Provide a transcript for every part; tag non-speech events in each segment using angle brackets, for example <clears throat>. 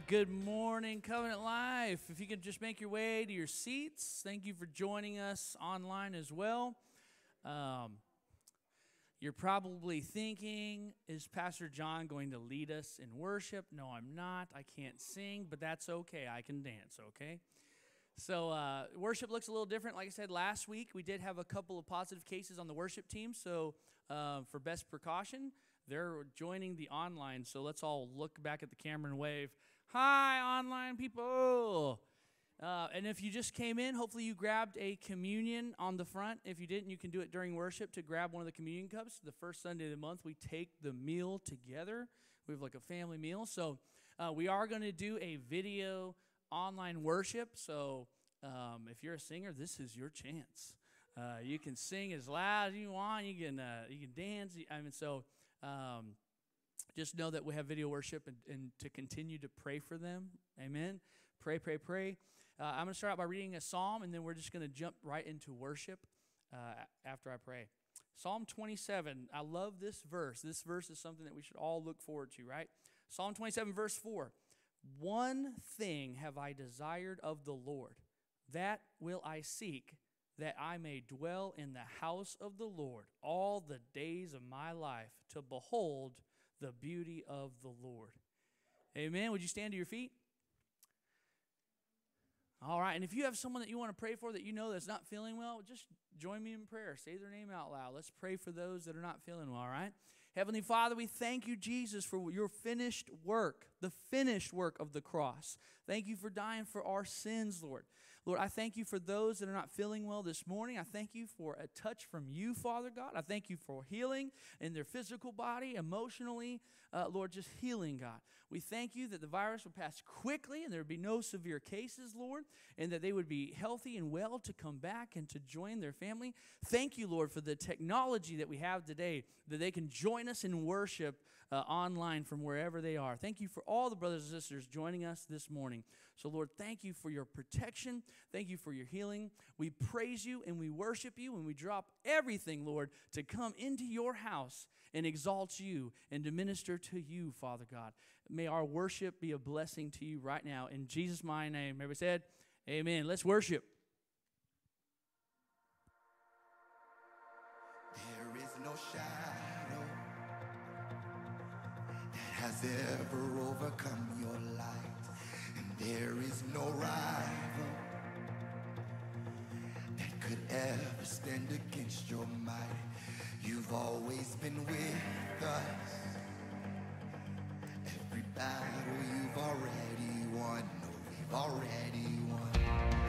Good morning, Covenant Life. If you could just make your way to your seats, thank you for joining us online as well. Um, you're probably thinking, is Pastor John going to lead us in worship? No, I'm not. I can't sing, but that's okay. I can dance, okay? So, uh, worship looks a little different. Like I said last week, we did have a couple of positive cases on the worship team. So, uh, for best precaution, they're joining the online. So, let's all look back at the camera and wave, Hi, online people. Uh, and if you just came in, hopefully you grabbed a communion on the front. If you didn't, you can do it during worship to grab one of the communion cups. The first Sunday of the month, we take the meal together. We have like a family meal. So, uh, we are going to do a video online worship. So um, if you're a singer, this is your chance. Uh, you can sing as loud as you want. You can uh, you can dance. I mean, so um, just know that we have video worship and, and, to continue to pray for them. Amen. Pray, pray, pray. Uh, I'm going to start out by reading a psalm, and then we're just going to jump right into worship uh, after I pray. Psalm 27. I love this verse. This verse is something that we should all look forward to, right? Psalm 27, verse 4. One thing have I desired of the Lord, that will I seek, that I may dwell in the house of the Lord all the days of my life, to behold the beauty of the Lord. Amen. Would you stand to your feet? All right. And if you have someone that you want to pray for that you know that's not feeling well, just join me in prayer. Say their name out loud. Let's pray for those that are not feeling well, all right? Heavenly Father, we thank you, Jesus, for your finished work, the finished work of the cross. Thank you for dying for our sins, Lord. Lord, I thank you for those that are not feeling well this morning. I thank you for a touch from you, Father God. I thank you for healing in their physical body, emotionally. Uh, Lord, just healing, God. We thank you that the virus would pass quickly and there would be no severe cases, Lord, and that they would be healthy and well to come back and to join their family. Thank you, Lord, for the technology that we have today, that they can join us in worship uh, online from wherever they are. Thank you for all the brothers and sisters joining us this morning. So, Lord, thank you for your protection. Thank you for your healing. We praise you and we worship you and we drop everything, Lord, to come into your house and exalt you and to minister to you, Father God. May our worship be a blessing to you right now. In Jesus' mighty name. Everybody said, Amen. Let's worship. There is no shadow that has ever overcome your light, and there is no rival that could ever stand against your might. You've always been with us. Every battle you've already won. No, we've already won.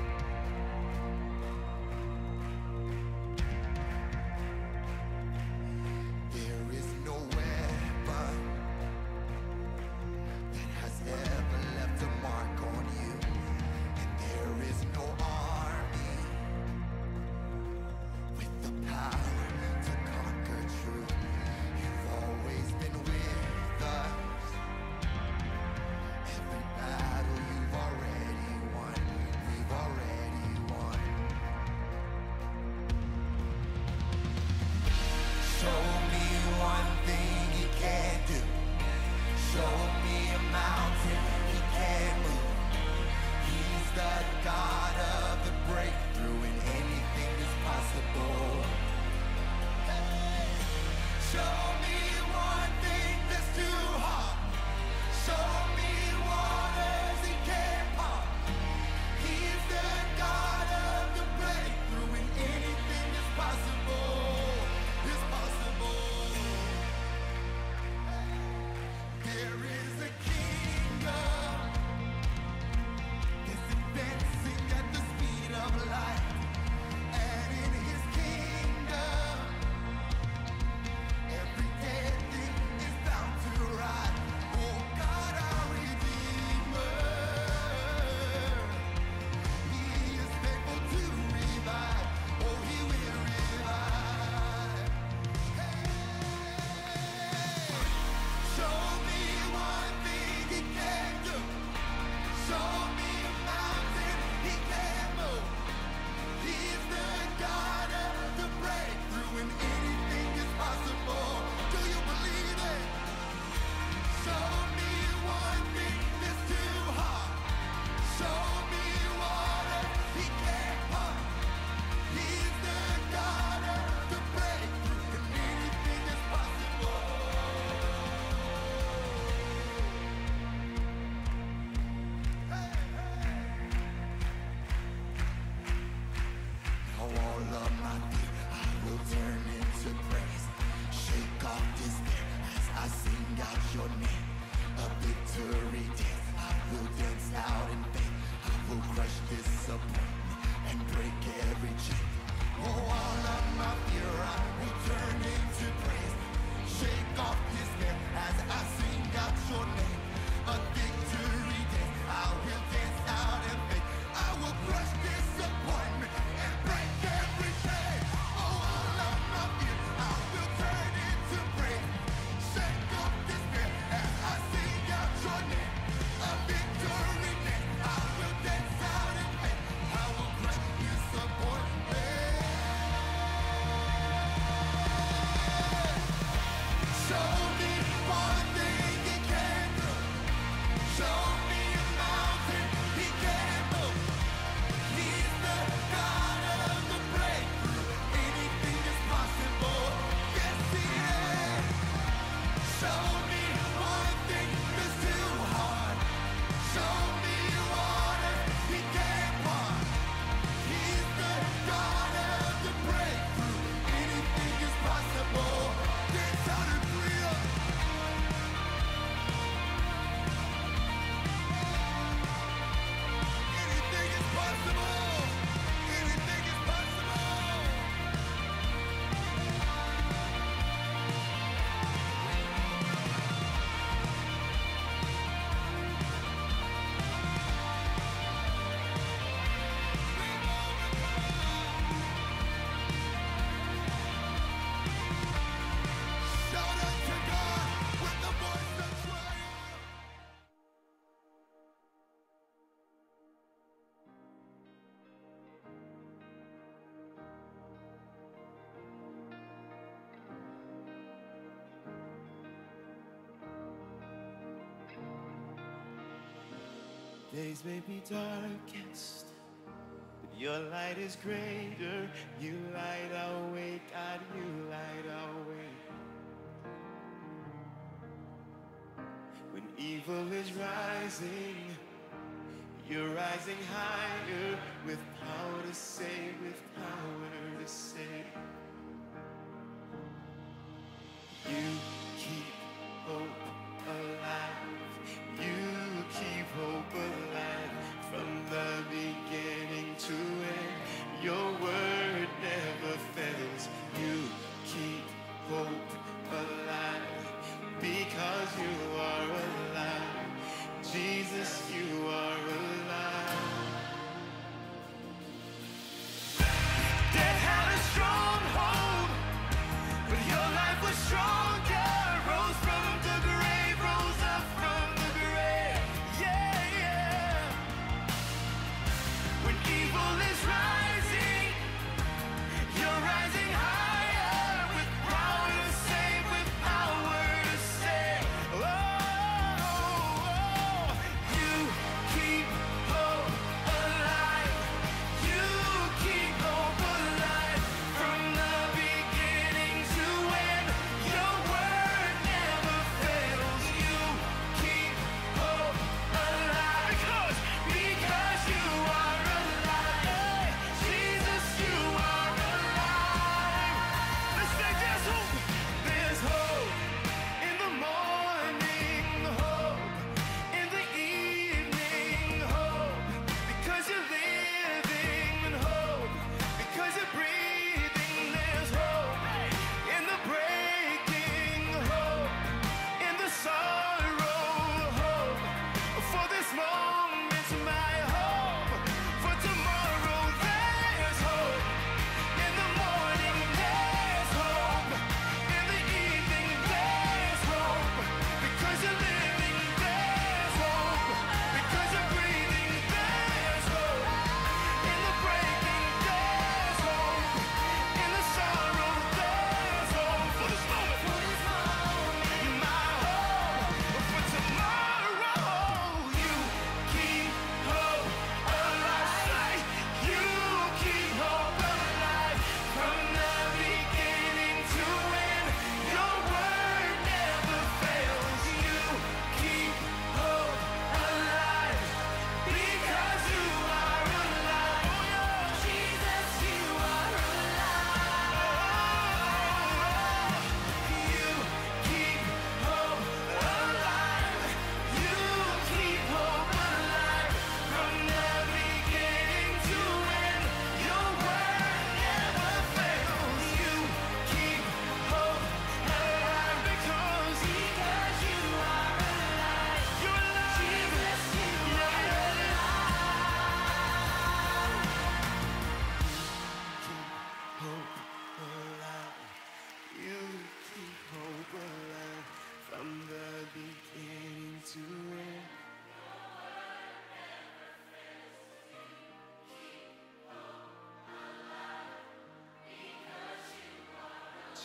days may be darkest, but your light is greater. You light our way, God, you light our way. When evil is rising, you're rising higher with power to save, with power to save.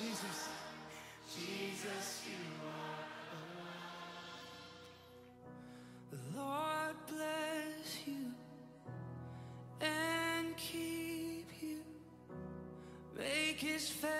Jesus, Jesus, you are alive. The Lord bless you and keep you. Make his face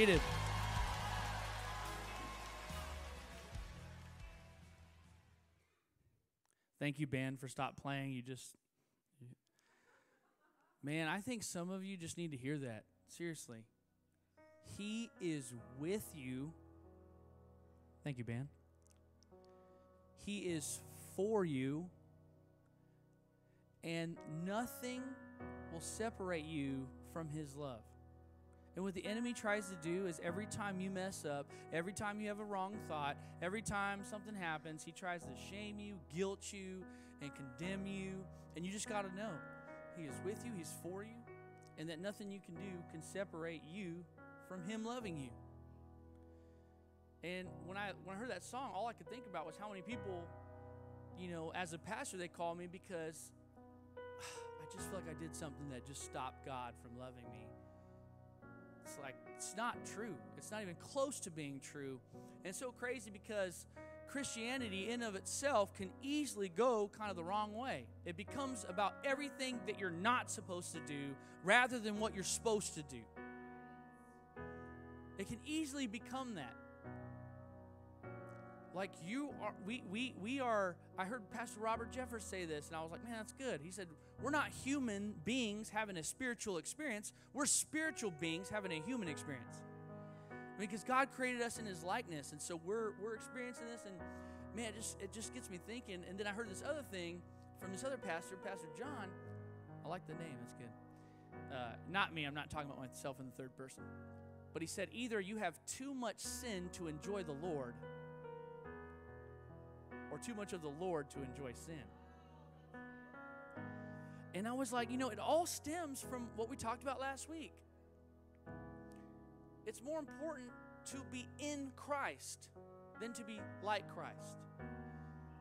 Seated. Thank you, band, for stop playing. You just, man, I think some of you just need to hear that. Seriously. He is with you. Thank you, band. He is for you. And nothing will separate you from his love. And what the enemy tries to do is every time you mess up, every time you have a wrong thought, every time something happens, he tries to shame you, guilt you, and condemn you. And you just got to know he is with you, he's for you, and that nothing you can do can separate you from him loving you. And when I when I heard that song, all I could think about was how many people, you know, as a pastor they call me because <sighs> I just feel like I did something that just stopped God from loving me. It's like, it's not true. It's not even close to being true. And it's so crazy because Christianity, in of itself, can easily go kind of the wrong way. It becomes about everything that you're not supposed to do rather than what you're supposed to do. It can easily become that. Like you are, we, we, we are, I heard Pastor Robert Jeffress say this, and I was like, man, that's good. He said, we're not human beings having a spiritual experience, we're spiritual beings having a human experience. Because God created us in his likeness, and so we're, we're experiencing this, and man, it just, it just gets me thinking. And then I heard this other thing from this other pastor, Pastor John. I like the name, it's good. Uh, not me, I'm not talking about myself in the third person. But he said, either you have too much sin to enjoy the Lord, or too much of the Lord to enjoy sin. And I was like, you know, it all stems from what we talked about last week. It's more important to be in Christ than to be like Christ.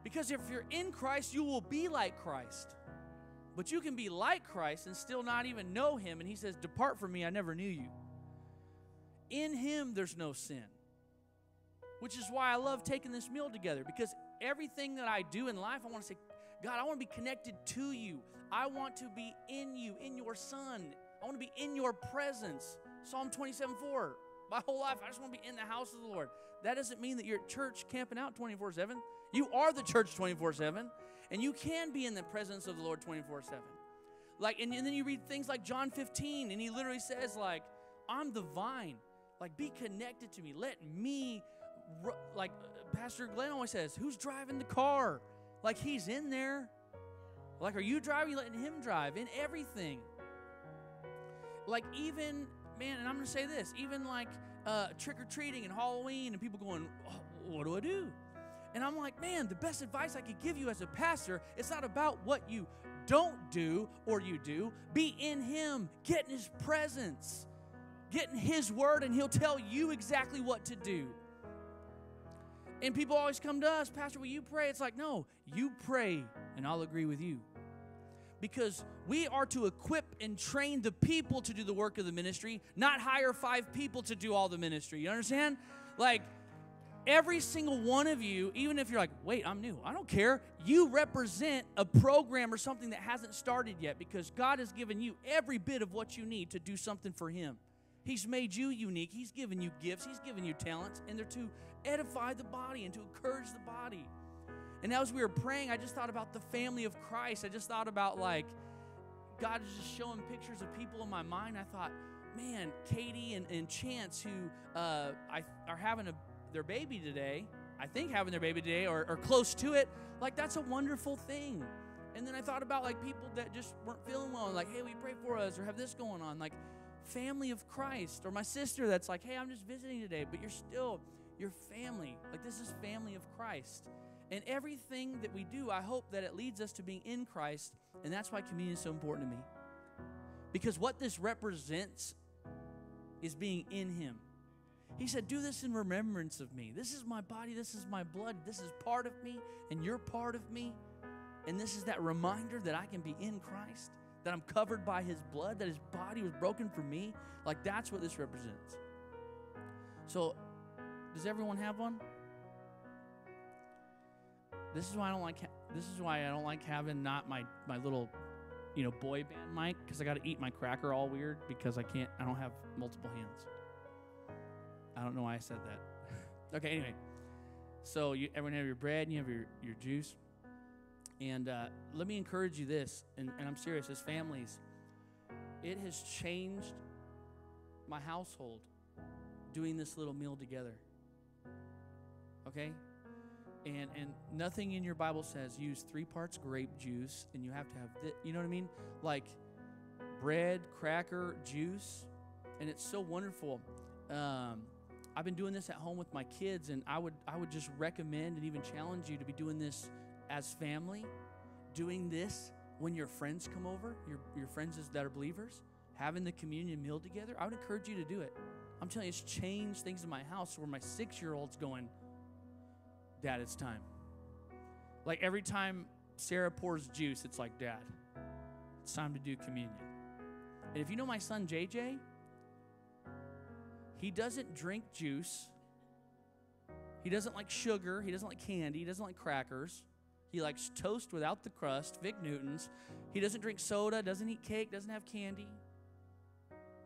Because if you're in Christ, you will be like Christ. But you can be like Christ and still not even know Him. And He says, Depart from me, I never knew you. In Him, there's no sin. Which is why I love taking this meal together because everything that I do in life, I want to say, God, I want to be connected to you. I want to be in you, in your Son. I want to be in your presence. Psalm 27 4. My whole life, I just want to be in the house of the Lord. That doesn't mean that you're at church camping out 24 7. You are the church 24 7, and you can be in the presence of the Lord 24 7. Like, and, and then you read things like John 15, and he literally says, like, I'm the vine. Like, be connected to me. Let me, like, Pastor Glenn always says, who's driving the car? Like, he's in there. Like, are you driving? You letting him drive in everything. Like, even, man, and I'm going to say this, even like uh, trick or treating and Halloween and people going, oh, what do I do? And I'm like, man, the best advice I could give you as a pastor, it's not about what you don't do or you do. Be in Him, get in His presence, get in His Word, and He'll tell you exactly what to do. And people always come to us, Pastor, will you pray? It's like, no, you pray, and I'll agree with you. Because we are to equip and train the people to do the work of the ministry, not hire five people to do all the ministry. You understand? Like, every single one of you, even if you're like, wait, I'm new, I don't care. You represent a program or something that hasn't started yet because God has given you every bit of what you need to do something for Him. He's made you unique. He's given you gifts. He's given you talents, and they're to edify the body and to encourage the body. And as we were praying, I just thought about the family of Christ. I just thought about like God is just showing pictures of people in my mind. I thought, man, Katie and, and Chance, who uh, I, are having a, their baby today, I think having their baby today or, or close to it, like that's a wonderful thing. And then I thought about like people that just weren't feeling well, and like, hey, we pray for us, or have this going on, like family of Christ, or my sister that's like, hey, I'm just visiting today, but you're still your family. Like this is family of Christ. And everything that we do, I hope that it leads us to being in Christ, and that's why communion is so important to me. Because what this represents is being in Him. He said, Do this in remembrance of me. This is my body, this is my blood, this is part of me, and you're part of me. And this is that reminder that I can be in Christ, that I'm covered by His blood, that His body was broken for me. Like that's what this represents. So, does everyone have one? This is why I don't like. This is why I don't like having not my my little, you know, boy band mic because I got to eat my cracker all weird because I can't. I don't have multiple hands. I don't know why I said that. <laughs> okay, anyway. So you everyone have your bread and you have your, your juice. And uh, let me encourage you this, and, and I'm serious, as families, it has changed my household doing this little meal together. Okay? And and nothing in your Bible says use three parts grape juice and you have to have thi- you know what I mean? Like bread, cracker, juice, and it's so wonderful. Um, I've been doing this at home with my kids, and I would I would just recommend and even challenge you to be doing this as family, doing this when your friends come over, your your friends that are believers, having the communion meal together. I would encourage you to do it. I'm telling you, it's changed things in my house where my six year old's going, Dad, it's time. Like every time Sarah pours juice, it's like, Dad, it's time to do communion. And if you know my son JJ, he doesn't drink juice. He doesn't like sugar. He doesn't like candy. He doesn't like crackers. He likes toast without the crust, Fig Newtons. He doesn't drink soda, doesn't eat cake, doesn't have candy.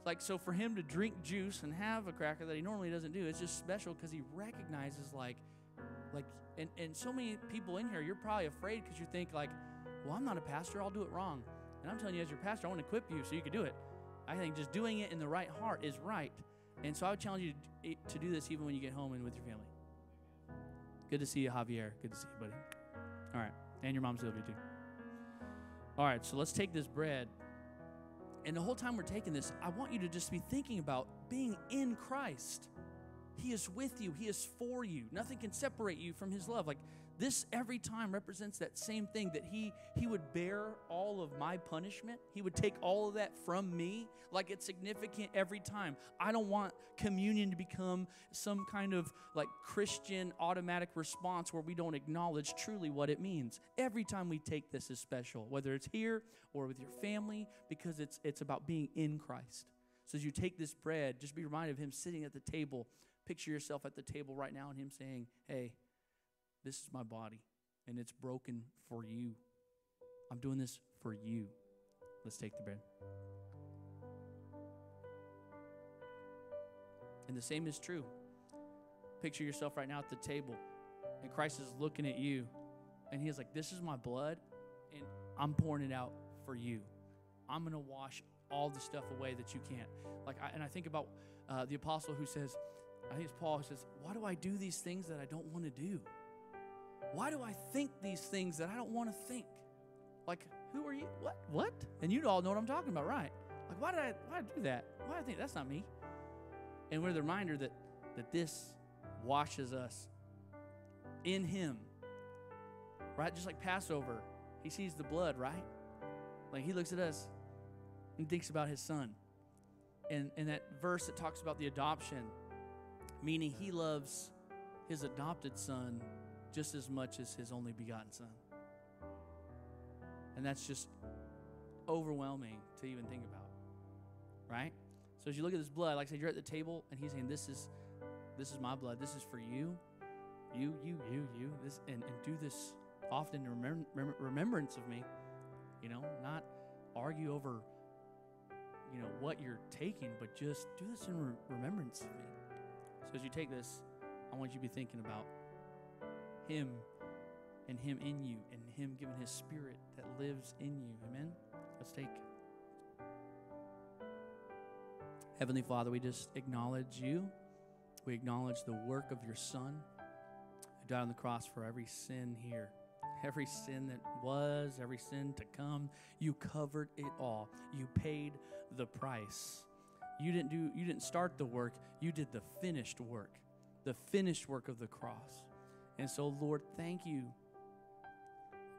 Like, so for him to drink juice and have a cracker that he normally doesn't do, it's just special because he recognizes, like, like, and, and so many people in here, you're probably afraid because you think, like, well, I'm not a pastor, I'll do it wrong. And I'm telling you, as your pastor, I want to equip you so you can do it. I think just doing it in the right heart is right. And so I would challenge you to, to do this even when you get home and with your family. Good to see you, Javier. Good to see you, buddy. All right. And your mom, Sylvia, too. All right, so let's take this bread. And the whole time we're taking this, I want you to just be thinking about being in Christ. He is with you, He is for you. Nothing can separate you from His love. Like this every time represents that same thing that he he would bear all of my punishment. He would take all of that from me like it's significant every time. I don't want communion to become some kind of like christian automatic response where we don't acknowledge truly what it means. Every time we take this is special whether it's here or with your family because it's it's about being in christ. So as you take this bread just be reminded of him sitting at the table. Picture yourself at the table right now and him saying hey this is my body, and it's broken for you. I'm doing this for you. Let's take the bread. And the same is true. Picture yourself right now at the table, and Christ is looking at you, and He is like, This is my blood, and I'm pouring it out for you. I'm going to wash all the stuff away that you can't. Like, I, and I think about uh, the apostle who says, I think it's Paul who says, Why do I do these things that I don't want to do? Why do I think these things that I don't want to think? Like, who are you? What? What? And you all know what I'm talking about, right? Like, why did I why did I do that? Why did I think that's not me? And we're the reminder that that this washes us in him. Right? Just like Passover. He sees the blood, right? Like he looks at us and thinks about his son. And and that verse that talks about the adoption, meaning he loves his adopted son just as much as his only begotten son. And that's just overwhelming to even think about. Right? So as you look at this blood, like I said, you're at the table and he's saying, This is this is my blood. This is for you. You, you, you, you. This and, and do this often in remem- remem- remembrance of me. You know, not argue over you know what you're taking, but just do this in re- remembrance of me. So as you take this, I want you to be thinking about him and Him in you and Him giving His Spirit that lives in you. Amen? Let's take. Heavenly Father, we just acknowledge you. We acknowledge the work of your Son who died on the cross for every sin here. Every sin that was, every sin to come, you covered it all. You paid the price. You didn't do you didn't start the work, you did the finished work. The finished work of the cross. And so, Lord, thank you.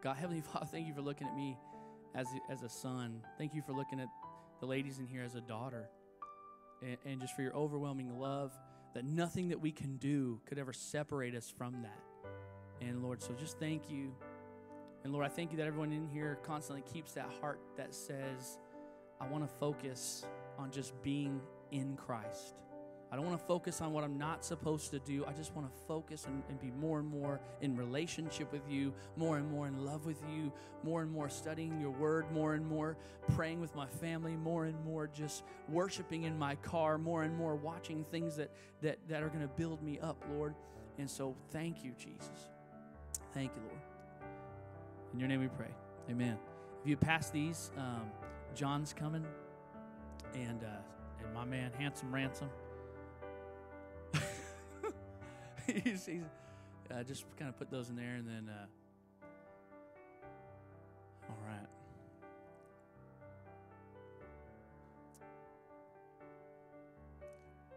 God, <laughs> Heavenly Father, thank you for looking at me as a, as a son. Thank you for looking at the ladies in here as a daughter. And, and just for your overwhelming love, that nothing that we can do could ever separate us from that. And Lord, so just thank you. And Lord, I thank you that everyone in here constantly keeps that heart that says, I want to focus on just being in Christ. I don't want to focus on what I'm not supposed to do. I just want to focus and, and, be more and more in relationship with you, more and more in love with you, more and more studying your word, more and more praying with my family, more and more just worshiping in my car, more and more watching things that, that, that are going to build me up, Lord. And so thank you, Jesus. Thank you, Lord. In your name we pray. Amen. If you pass these, um, John's coming, and uh, and my man, handsome ransom. <laughs> he's, he's uh, just kind of put those in there, and then. Uh, all right.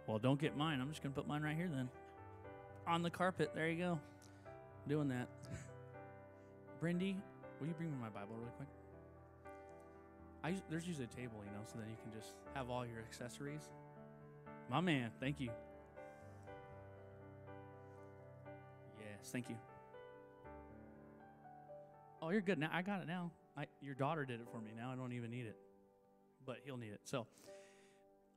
Well, don't get mine. I'm just going to put mine right here then. On the carpet. There you go. Doing that. <laughs> Brindy, will you bring me my Bible really quick? I there's usually a table, you know, so that you can just have all your accessories. My man, thank you. Yes, thank you. Oh, you're good now. I got it now. I, your daughter did it for me. Now I don't even need it, but he'll need it. So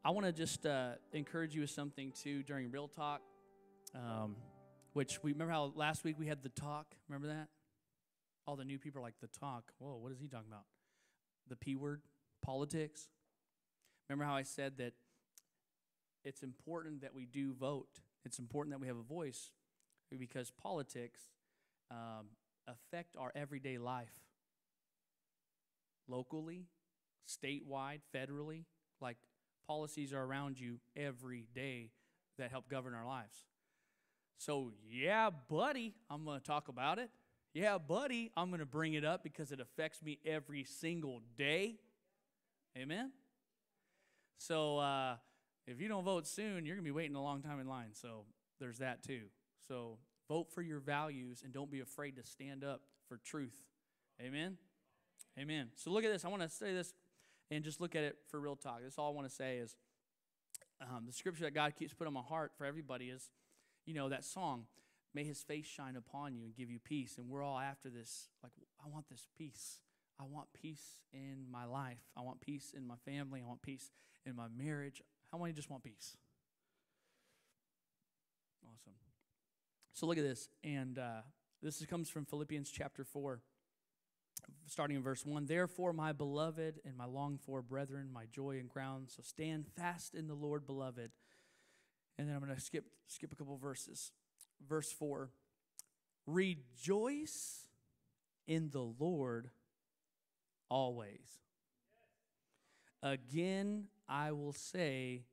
I want to just uh, encourage you with something too during Real Talk, um, which we remember how last week we had the talk. Remember that? All the new people are like the talk. Whoa, what is he talking about? The P word, politics. Remember how I said that it's important that we do vote. It's important that we have a voice because politics um, affect our everyday life locally, statewide, federally. Like policies are around you every day that help govern our lives. So, yeah, buddy, I'm going to talk about it. Yeah, buddy, I'm going to bring it up because it affects me every single day. Amen? So, uh, if you don't vote soon, you're going to be waiting a long time in line. So, there's that too. So vote for your values and don't be afraid to stand up for truth. Amen? Amen. So look at this. I want to say this and just look at it for real talk. That's all I want to say is um, the scripture that God keeps putting on my heart for everybody is, you know, that song, May his face shine upon you and give you peace. And we're all after this. Like, I want this peace. I want peace in my life. I want peace in my family. I want peace in my marriage. How many just want peace? Awesome. So look at this. And uh, this comes from Philippians chapter 4, starting in verse 1. Therefore, my beloved and my longed for brethren, my joy and crown, so stand fast in the Lord, beloved. And then I'm going to skip, skip a couple verses. Verse 4 Rejoice in the Lord always. Again, I will say,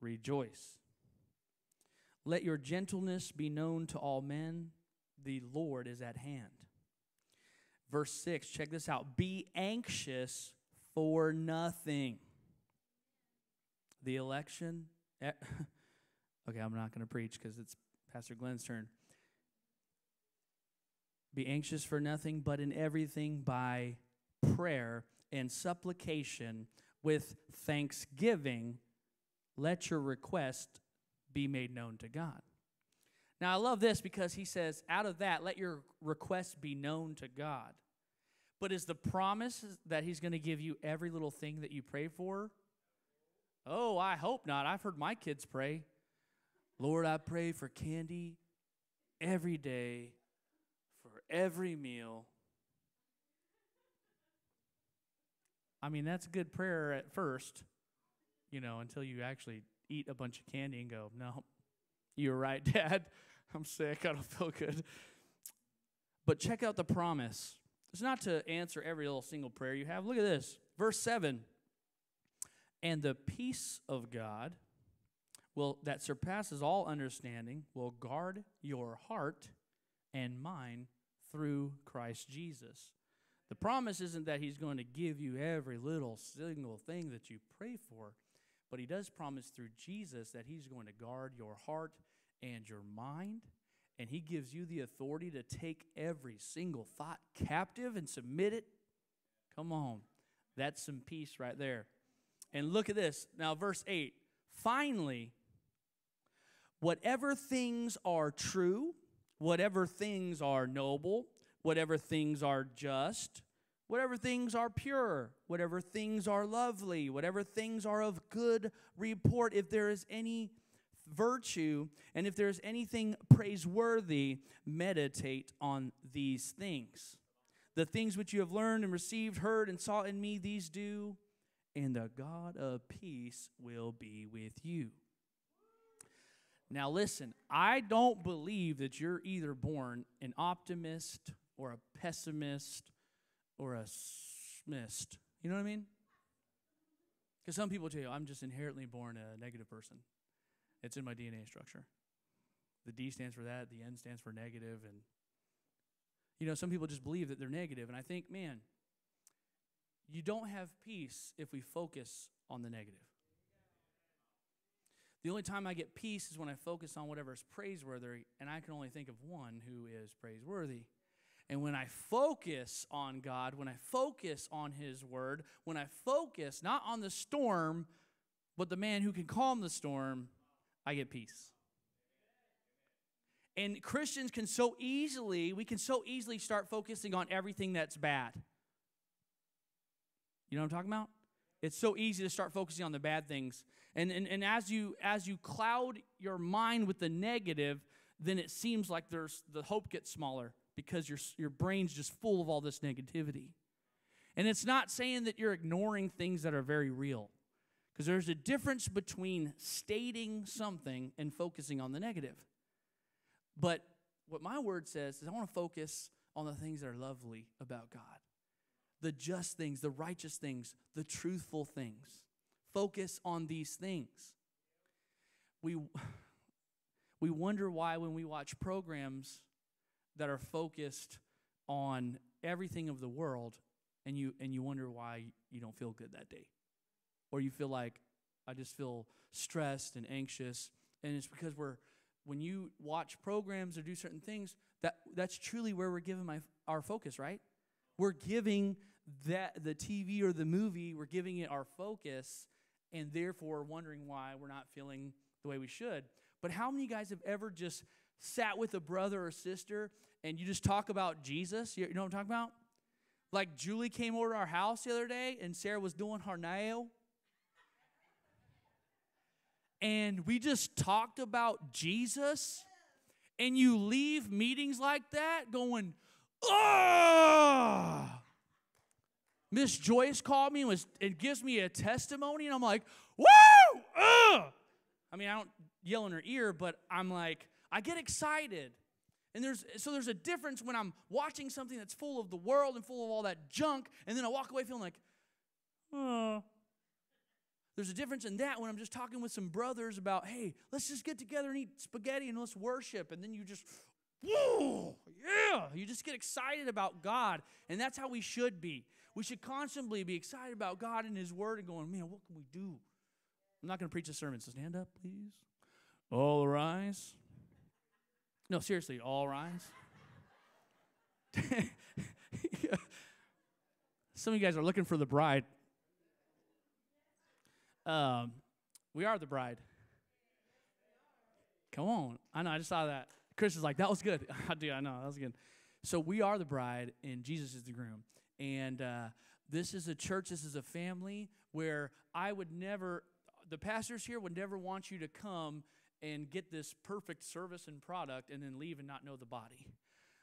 rejoice. Let your gentleness be known to all men. The Lord is at hand. Verse 6, check this out. Be anxious for nothing. The election. Eh, <laughs> okay, I'm not going to preach because it's Pastor Glenn's turn. Be anxious for nothing, but in everything by prayer and supplication with thanksgiving, let your request be made known to God. Now, I love this because he says, out of that, let your request be known to God. But is the promise that he's going to give you every little thing that you pray for? Oh, I hope not. I've heard my kids pray. Lord, I pray for candy every day, for every meal. I mean, that's good prayer at first, you know, until you actually eat a bunch of candy and go, no, you're right, <laughs> Dad. I'm sick. I don't feel good. But check out the promise. It's not to answer every little single prayer you have. Look at this. Verse 7 And the peace of God will, that surpasses all understanding will guard your heart and mind through Christ Jesus. The promise isn't that He's going to give you every little single thing that you pray for. But he does promise through Jesus that he's going to guard your heart and your mind. And he gives you the authority to take every single thought captive and submit it. Come on. That's some peace right there. And look at this. Now, verse 8. Finally, whatever things are true, whatever things are noble, whatever things are just, whatever things are pure, whatever things are lovely, whatever things are of good report, if there is any virtue, and if there's anything praiseworthy, meditate on these things. The things which you have learned and received, heard, and saw in me, these do, and the God of peace will be with you. Now, listen, I don't believe that you're either born an optimist or a pessimist or a smist. You know what I mean? Because some people tell you, I'm just inherently born a negative person. It's in my DNA structure. The D stands for that, the N stands for negative, and you know, some people just believe that they're negative, and I think, man, you don't have peace if we focus on the negative. The only time I get peace is when I focus on whatever is praiseworthy, and I can only think of one who is praiseworthy. And when I focus on God, when I focus on His Word, when I focus not on the storm, but the man who can calm the storm, I get peace. And Christians can so easily, we can so easily start focusing on everything that's bad. You know what I'm talking about? It's so easy to start focusing on the bad things. And, and, and as you as you cloud your mind with the negative, then it seems like there's the hope gets smaller because your, your brain's just full of all this negativity. And it's not saying that you're ignoring things that are very real. Because there's a difference between stating something and focusing on the negative. But what my word says is I want to focus on the things that are lovely about God the just things, the righteous things, the truthful things. Focus on these things. We, <sighs> we wonder why, when we watch programs that are focused on everything of the world, and you, and you wonder why you don't feel good that day. Or you feel like, I just feel stressed and anxious. And it's because we're, when you watch programs or do certain things, that, that's truly where we're giving my, our focus, right? We're giving that the TV or the movie, we're giving it our focus, and therefore wondering why we're not feeling the way we should. But how many guys have ever just sat with a brother or sister and you just talk about Jesus? You know what I'm talking about? Like Julie came over to our house the other day and Sarah was doing her nail. And we just talked about Jesus. And you leave meetings like that going, oh! Miss Joyce called me and was and gives me a testimony, and I'm like, woo! Ugh! I mean, I don't yell in her ear, but I'm like, I get excited. And there's so there's a difference when I'm watching something that's full of the world and full of all that junk, and then I walk away feeling like, oh. There's a difference in that when I'm just talking with some brothers about, hey, let's just get together and eat spaghetti and let's worship. And then you just, whoa, yeah, you just get excited about God. And that's how we should be. We should constantly be excited about God and His Word and going, man, what can we do? I'm not going to preach a sermon, so stand up, please. All rise. No, seriously, all rise. <laughs> Some of you guys are looking for the bride. Um, we are the bride. Come on. I know, I just saw that. Chris is like, that was good. <laughs> I do, I know, that was good. So we are the bride, and Jesus is the groom. And uh, this is a church, this is a family where I would never, the pastors here would never want you to come and get this perfect service and product and then leave and not know the body.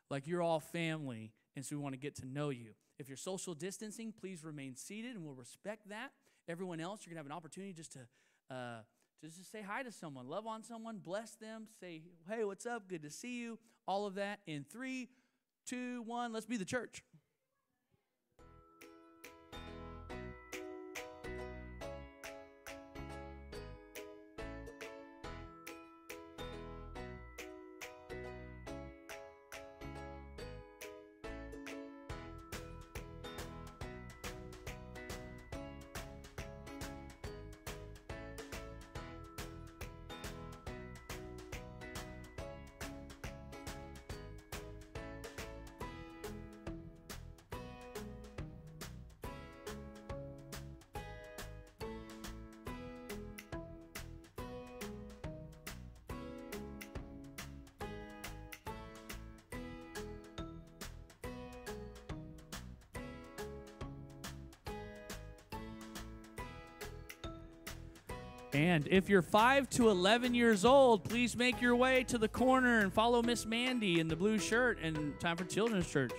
Like you're all family, and so we want to get to know you. If you're social distancing, please remain seated, and we'll respect that. Everyone else, you're gonna have an opportunity just to uh, just to say hi to someone, love on someone, bless them, say, "Hey, what's up? Good to see you." All of that in three, two, one. Let's be the church. And if you're 5 to 11 years old, please make your way to the corner and follow Miss Mandy in the blue shirt and time for Children's Church.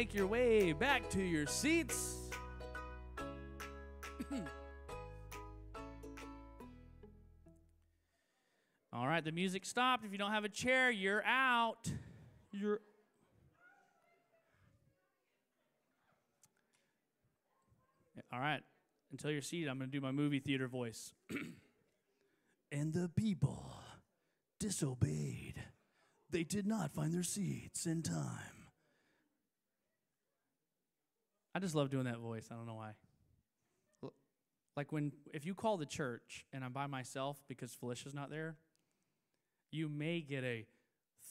Make your way back to your seats. <clears throat> All right, the music stopped. If you don't have a chair, you're out. You're All right, until you're seated, I'm going to do my movie theater voice. <clears throat> and the people disobeyed. They did not find their seats in time. I just love doing that voice. I don't know why. Like when, if you call the church and I'm by myself because Felicia's not there, you may get a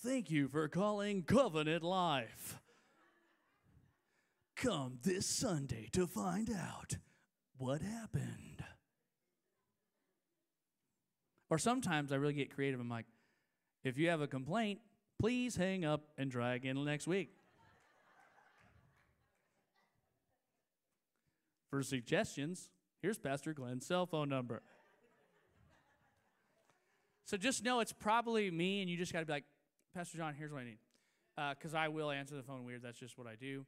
thank you for calling Covenant Life. Come this Sunday to find out what happened. Or sometimes I really get creative. I'm like, if you have a complaint, please hang up and try again next week. For suggestions, here's Pastor Glenn's cell phone number. So just know it's probably me, and you just got to be like, Pastor John, here's what I need. Because I will answer the phone weird. That's just what I do.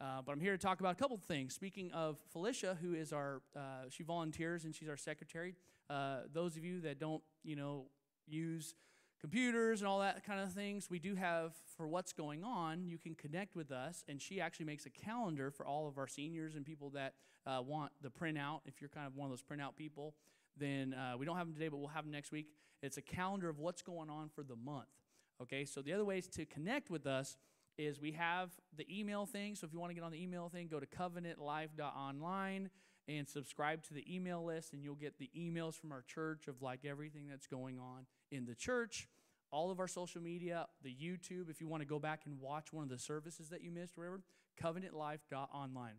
Uh, but I'm here to talk about a couple things. Speaking of Felicia, who is our, uh, she volunteers and she's our secretary. Uh, those of you that don't, you know, use computers and all that kind of things, we do have for what's going on. You can connect with us, and she actually makes a calendar for all of our seniors and people that uh, want the printout. If you're kind of one of those printout people, then uh, we don't have them today, but we'll have them next week. It's a calendar of what's going on for the month. Okay, so the other ways to connect with us is we have the email thing. So if you want to get on the email thing, go to covenantlife.online and subscribe to the email list, and you'll get the emails from our church of like everything that's going on in the church, all of our social media, the YouTube. If you want to go back and watch one of the services that you missed, whatever, covenantlife.online.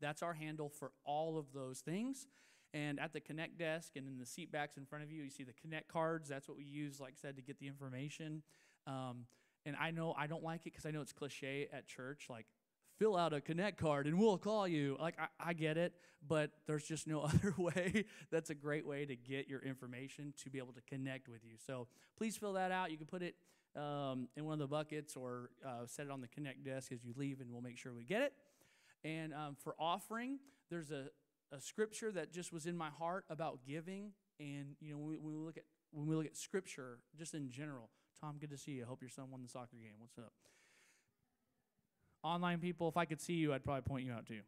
That's our handle for all of those things. And at the Connect desk and in the seat backs in front of you, you see the Connect cards. That's what we use, like I said, to get the information. Um, and I know I don't like it because I know it's cliche at church, like fill out a Connect card and we'll call you. Like I, I get it, but there's just no <laughs> other way. That's a great way to get your information to be able to connect with you. So please fill that out. You can put it um, in one of the buckets or uh, set it on the Connect desk as you leave, and we'll make sure we get it. And um, for offering, there's a, a scripture that just was in my heart about giving. And you know, when we, when we look at when we look at scripture, just in general. Tom, good to see you. I hope your son won the soccer game. What's up? Online people, if I could see you, I'd probably point you out to you.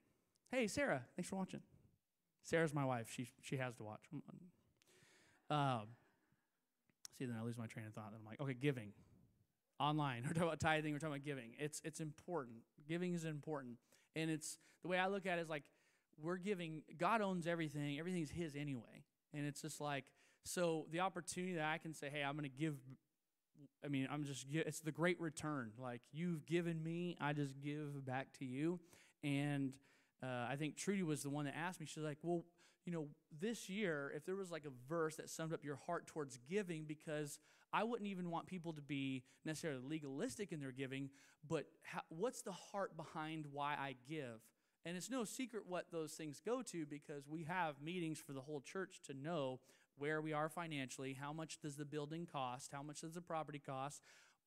Hey, Sarah, thanks for watching. Sarah's my wife. She she has to watch. Um, see, then I lose my train of thought. Then I'm like, okay, giving. Online. <laughs> We're talking about tithing. We're talking about giving. It's it's important. Giving is important, and it's the way I look at it is like we're giving. God owns everything. Everything's His anyway, and it's just like so the opportunity that I can say, hey, I'm going to give I mean, I'm just, it's the great return. Like, you've given me, I just give back to you. And uh, I think Trudy was the one that asked me, she's like, well, you know, this year, if there was like a verse that summed up your heart towards giving, because I wouldn't even want people to be necessarily legalistic in their giving, but how, what's the heart behind why I give? And it's no secret what those things go to because we have meetings for the whole church to know where we are financially, how much does the building cost, how much does the property cost,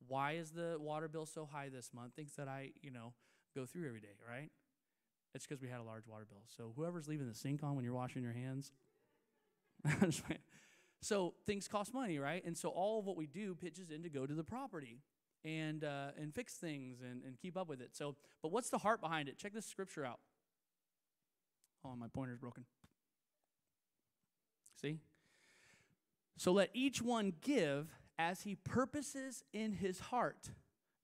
why is the water bill so high this month, things that I, you know, go through every day, right? It's because we had a large water bill. So whoever's leaving the sink on when you're washing your hands, <laughs> so things cost money, right? And so all of what we do pitches in to go to the property and uh, and fix things and, and keep up with it. So, but what's the heart behind it? Check this scripture out. Oh, my pointer's broken. See? So let each one give as he purposes in his heart,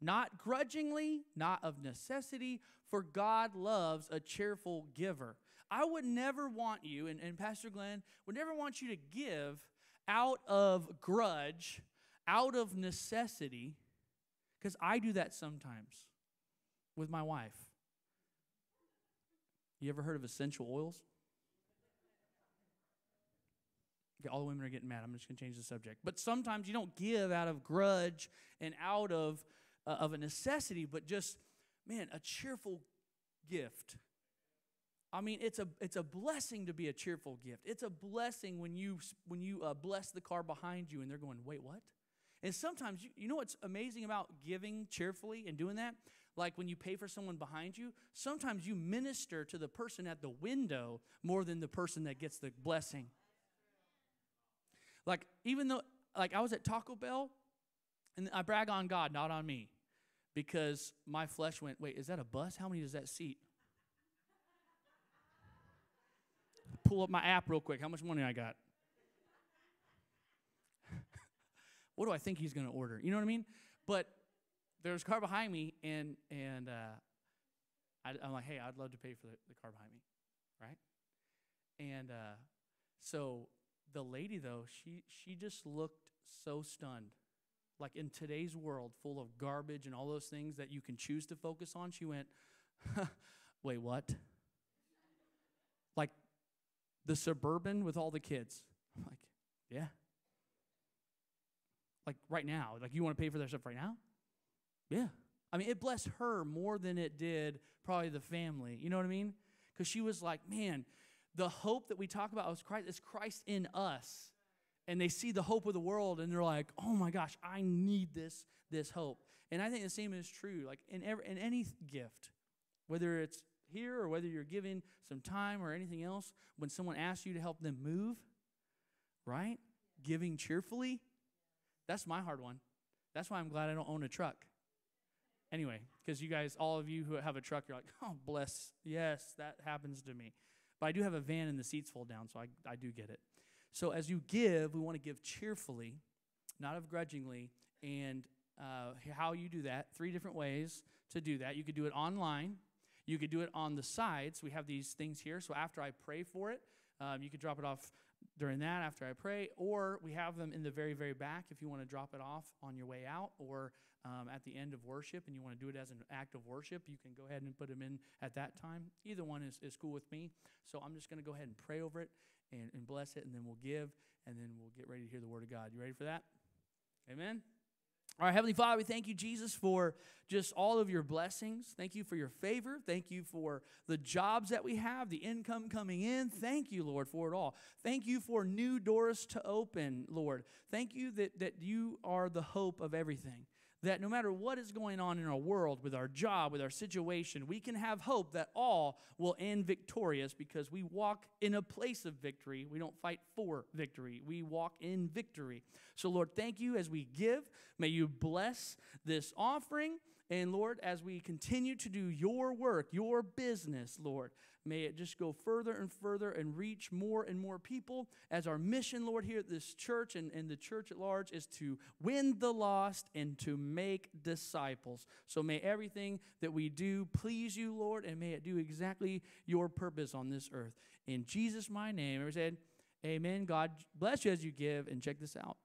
not grudgingly, not of necessity, for God loves a cheerful giver. I would never want you, and, and Pastor Glenn would never want you to give out of grudge, out of necessity, because I do that sometimes with my wife. You ever heard of essential oils? Okay, all the women are getting mad. I'm just going to change the subject. But sometimes you don't give out of grudge and out of uh, of a necessity, but just man, a cheerful gift. I mean, it's a it's a blessing to be a cheerful gift. It's a blessing when you when you uh, bless the car behind you and they're going, "Wait, what?" And sometimes you, you know what's amazing about giving cheerfully and doing that? Like when you pay for someone behind you, sometimes you minister to the person at the window more than the person that gets the blessing. Like even though like I was at Taco Bell and I brag on God, not on me. Because my flesh went, "Wait, is that a bus? How many does that seat?" Pull up my app real quick. How much money I got? <laughs> what do I think he's going to order? You know what I mean? But there's a car behind me, and and uh, I, am like, hey, I'd love to pay for the, the car behind me, right? And uh, so the lady though, she she just looked so stunned. Like in today's world, full of garbage and all those things that you can choose to focus on, she went, <laughs> "Wait, what?" Like the suburban with all the kids. I'm like, yeah. Like right now, like you want to pay for their stuff right now? Yeah. I mean, it blessed her more than it did probably the family. You know what I mean? Because she was like, man, the hope that we talk about is Christ, is Christ in us. And they see the hope of the world and they're like, oh my gosh, I need this, this hope. And I think the same is true, like in, every, in any gift, whether it's here or whether you're giving some time or anything else, when someone asks you to help them move, right? Giving cheerfully, that's my hard one. That's why I'm glad I don't own a truck. Anyway, because you guys, all of you who have a truck, you're like, oh, bless. Yes, that happens to me. But I do have a van and the seats fold down, so I, I do get it. So as you give, we want to give cheerfully, not of grudgingly. And uh, how you do that, three different ways to do that. You could do it online. You could do it on the sides. We have these things here. So after I pray for it, um, you could drop it off during that after I pray, or we have them in the very, very back if you want to drop it off on your way out, or um, at the end of worship and you want to do it as an act of worship, you can go ahead and put them in at that time. Either one is, is cool with me. So I'm just going to go ahead and pray over it and, and bless it, and then we'll give, and then we'll get ready to hear the word of God. You ready for that? Amen. Right, Heavenly Father, we thank you, Jesus, for just all of your blessings. Thank you for your favor. Thank you for the jobs that we have, the income coming in. Thank you, Lord, for it all. Thank you for new doors to open, Lord. Thank you that, that you are the hope of everything that no matter what is going on in our world, with our job, with our situation, we can have hope that all will end victorious because we walk in a place of victory. We don't fight for victory, we walk in victory. So, Lord, thank you as we give. May you bless this offering. And Lord, as we continue to do your work, your business, Lord, may it just go further and further and reach more and more people. As our mission, Lord, here at this church and, and the church at large is to win the lost and to make disciples. So may everything that we do please you, Lord, and may it do exactly your purpose on this earth. In Jesus' my name, everyone said, Amen. God bless you as you give, and check this out.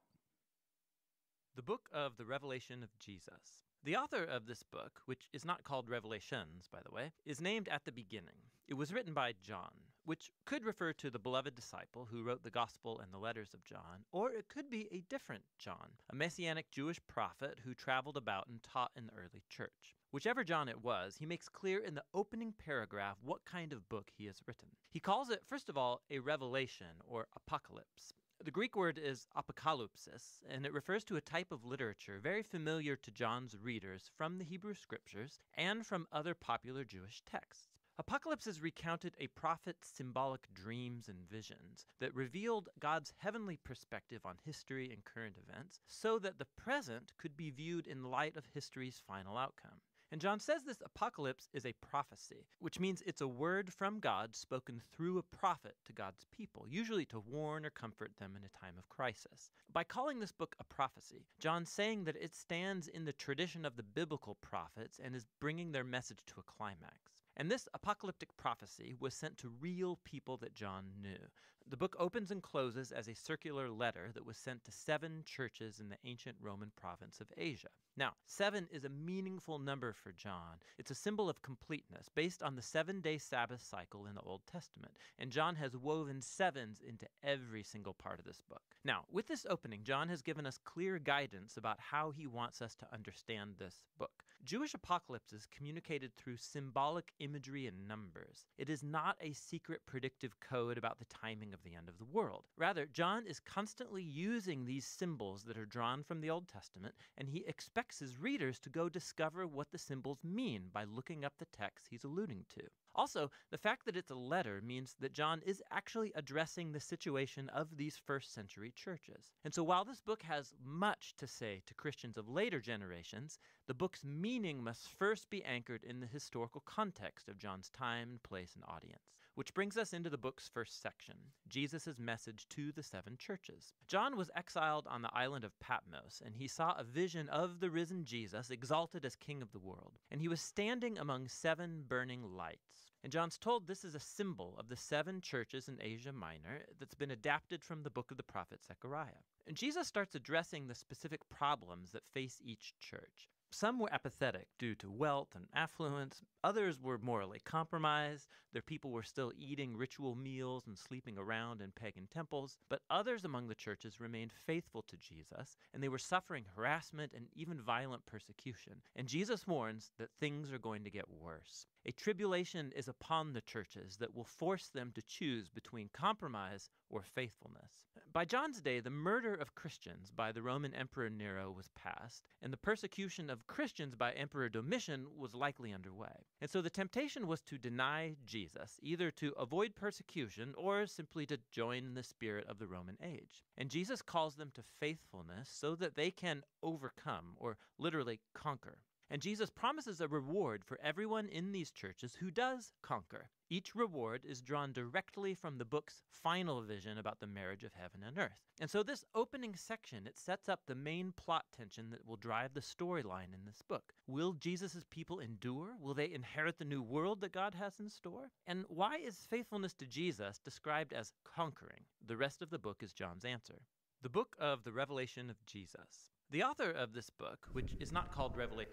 The Book of the Revelation of Jesus. The author of this book, which is not called Revelations, by the way, is named at the beginning. It was written by John, which could refer to the beloved disciple who wrote the Gospel and the letters of John, or it could be a different John, a messianic Jewish prophet who traveled about and taught in the early church. Whichever John it was, he makes clear in the opening paragraph what kind of book he has written. He calls it, first of all, a revelation or apocalypse. The Greek word is apokalypsis, and it refers to a type of literature very familiar to John's readers from the Hebrew scriptures and from other popular Jewish texts. Apocalypses recounted a prophet's symbolic dreams and visions that revealed God's heavenly perspective on history and current events so that the present could be viewed in light of history's final outcome. And John says this apocalypse is a prophecy, which means it's a word from God spoken through a prophet to God's people, usually to warn or comfort them in a time of crisis. By calling this book a prophecy, John's saying that it stands in the tradition of the biblical prophets and is bringing their message to a climax. And this apocalyptic prophecy was sent to real people that John knew. The book opens and closes as a circular letter that was sent to seven churches in the ancient Roman province of Asia. Now, seven is a meaningful number for John. It's a symbol of completeness based on the seven day Sabbath cycle in the Old Testament. And John has woven sevens into every single part of this book. Now, with this opening, John has given us clear guidance about how he wants us to understand this book. Jewish apocalypses communicated through symbolic imagery and numbers. It is not a secret predictive code about the timing of the end of the world. Rather, John is constantly using these symbols that are drawn from the Old Testament, and he expects his readers to go discover what the symbols mean by looking up the text he's alluding to. Also, the fact that it's a letter means that John is actually addressing the situation of these first century churches. And so while this book has much to say to Christians of later generations, the book's meaning must first be anchored in the historical context of John's time, and place, and audience. Which brings us into the book's first section Jesus' message to the seven churches. John was exiled on the island of Patmos, and he saw a vision of the risen Jesus exalted as King of the world. And he was standing among seven burning lights. And John's told this is a symbol of the seven churches in Asia Minor that's been adapted from the book of the prophet Zechariah. And Jesus starts addressing the specific problems that face each church. Some were apathetic due to wealth and affluence. Others were morally compromised. Their people were still eating ritual meals and sleeping around in pagan temples. But others among the churches remained faithful to Jesus, and they were suffering harassment and even violent persecution. And Jesus warns that things are going to get worse. A tribulation is upon the churches that will force them to choose between compromise or faithfulness. By John's day, the murder of Christians by the Roman Emperor Nero was past, and the persecution of Christians by Emperor Domitian was likely underway. And so the temptation was to deny Jesus, either to avoid persecution or simply to join the spirit of the Roman age. And Jesus calls them to faithfulness so that they can overcome, or literally conquer. And Jesus promises a reward for everyone in these churches who does conquer. Each reward is drawn directly from the book's final vision about the marriage of heaven and earth. And so this opening section, it sets up the main plot tension that will drive the storyline in this book. Will Jesus' people endure? Will they inherit the new world that God has in store? And why is faithfulness to Jesus described as conquering? The rest of the book is John's answer. The book of the revelation of Jesus. The author of this book, which is not called Revelation,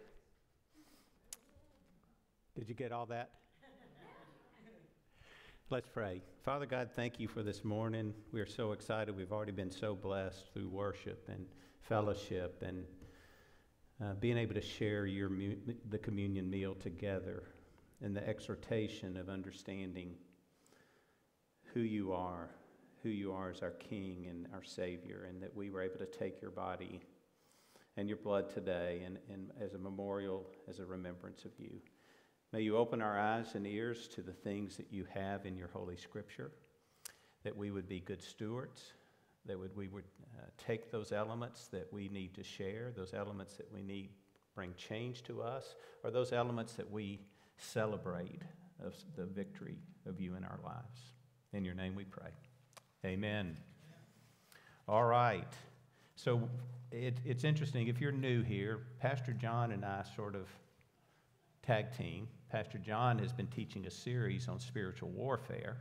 Did you get all that? Let's pray. Father God, thank you for this morning. We are so excited. We've already been so blessed through worship and fellowship and uh, being able to share your mu- the communion meal together and the exhortation of understanding who you are, who you are as our King and our Savior, and that we were able to take your body and your blood today and, and as a memorial, as a remembrance of you. May you open our eyes and ears to the things that you have in your Holy Scripture, that we would be good stewards, that would, we would uh, take those elements that we need to share, those elements that we need bring change to us, or those elements that we celebrate of the victory of you in our lives. In your name we pray. Amen. All right. So it, it's interesting. If you're new here, Pastor John and I sort of tag team. Pastor John has been teaching a series on spiritual warfare.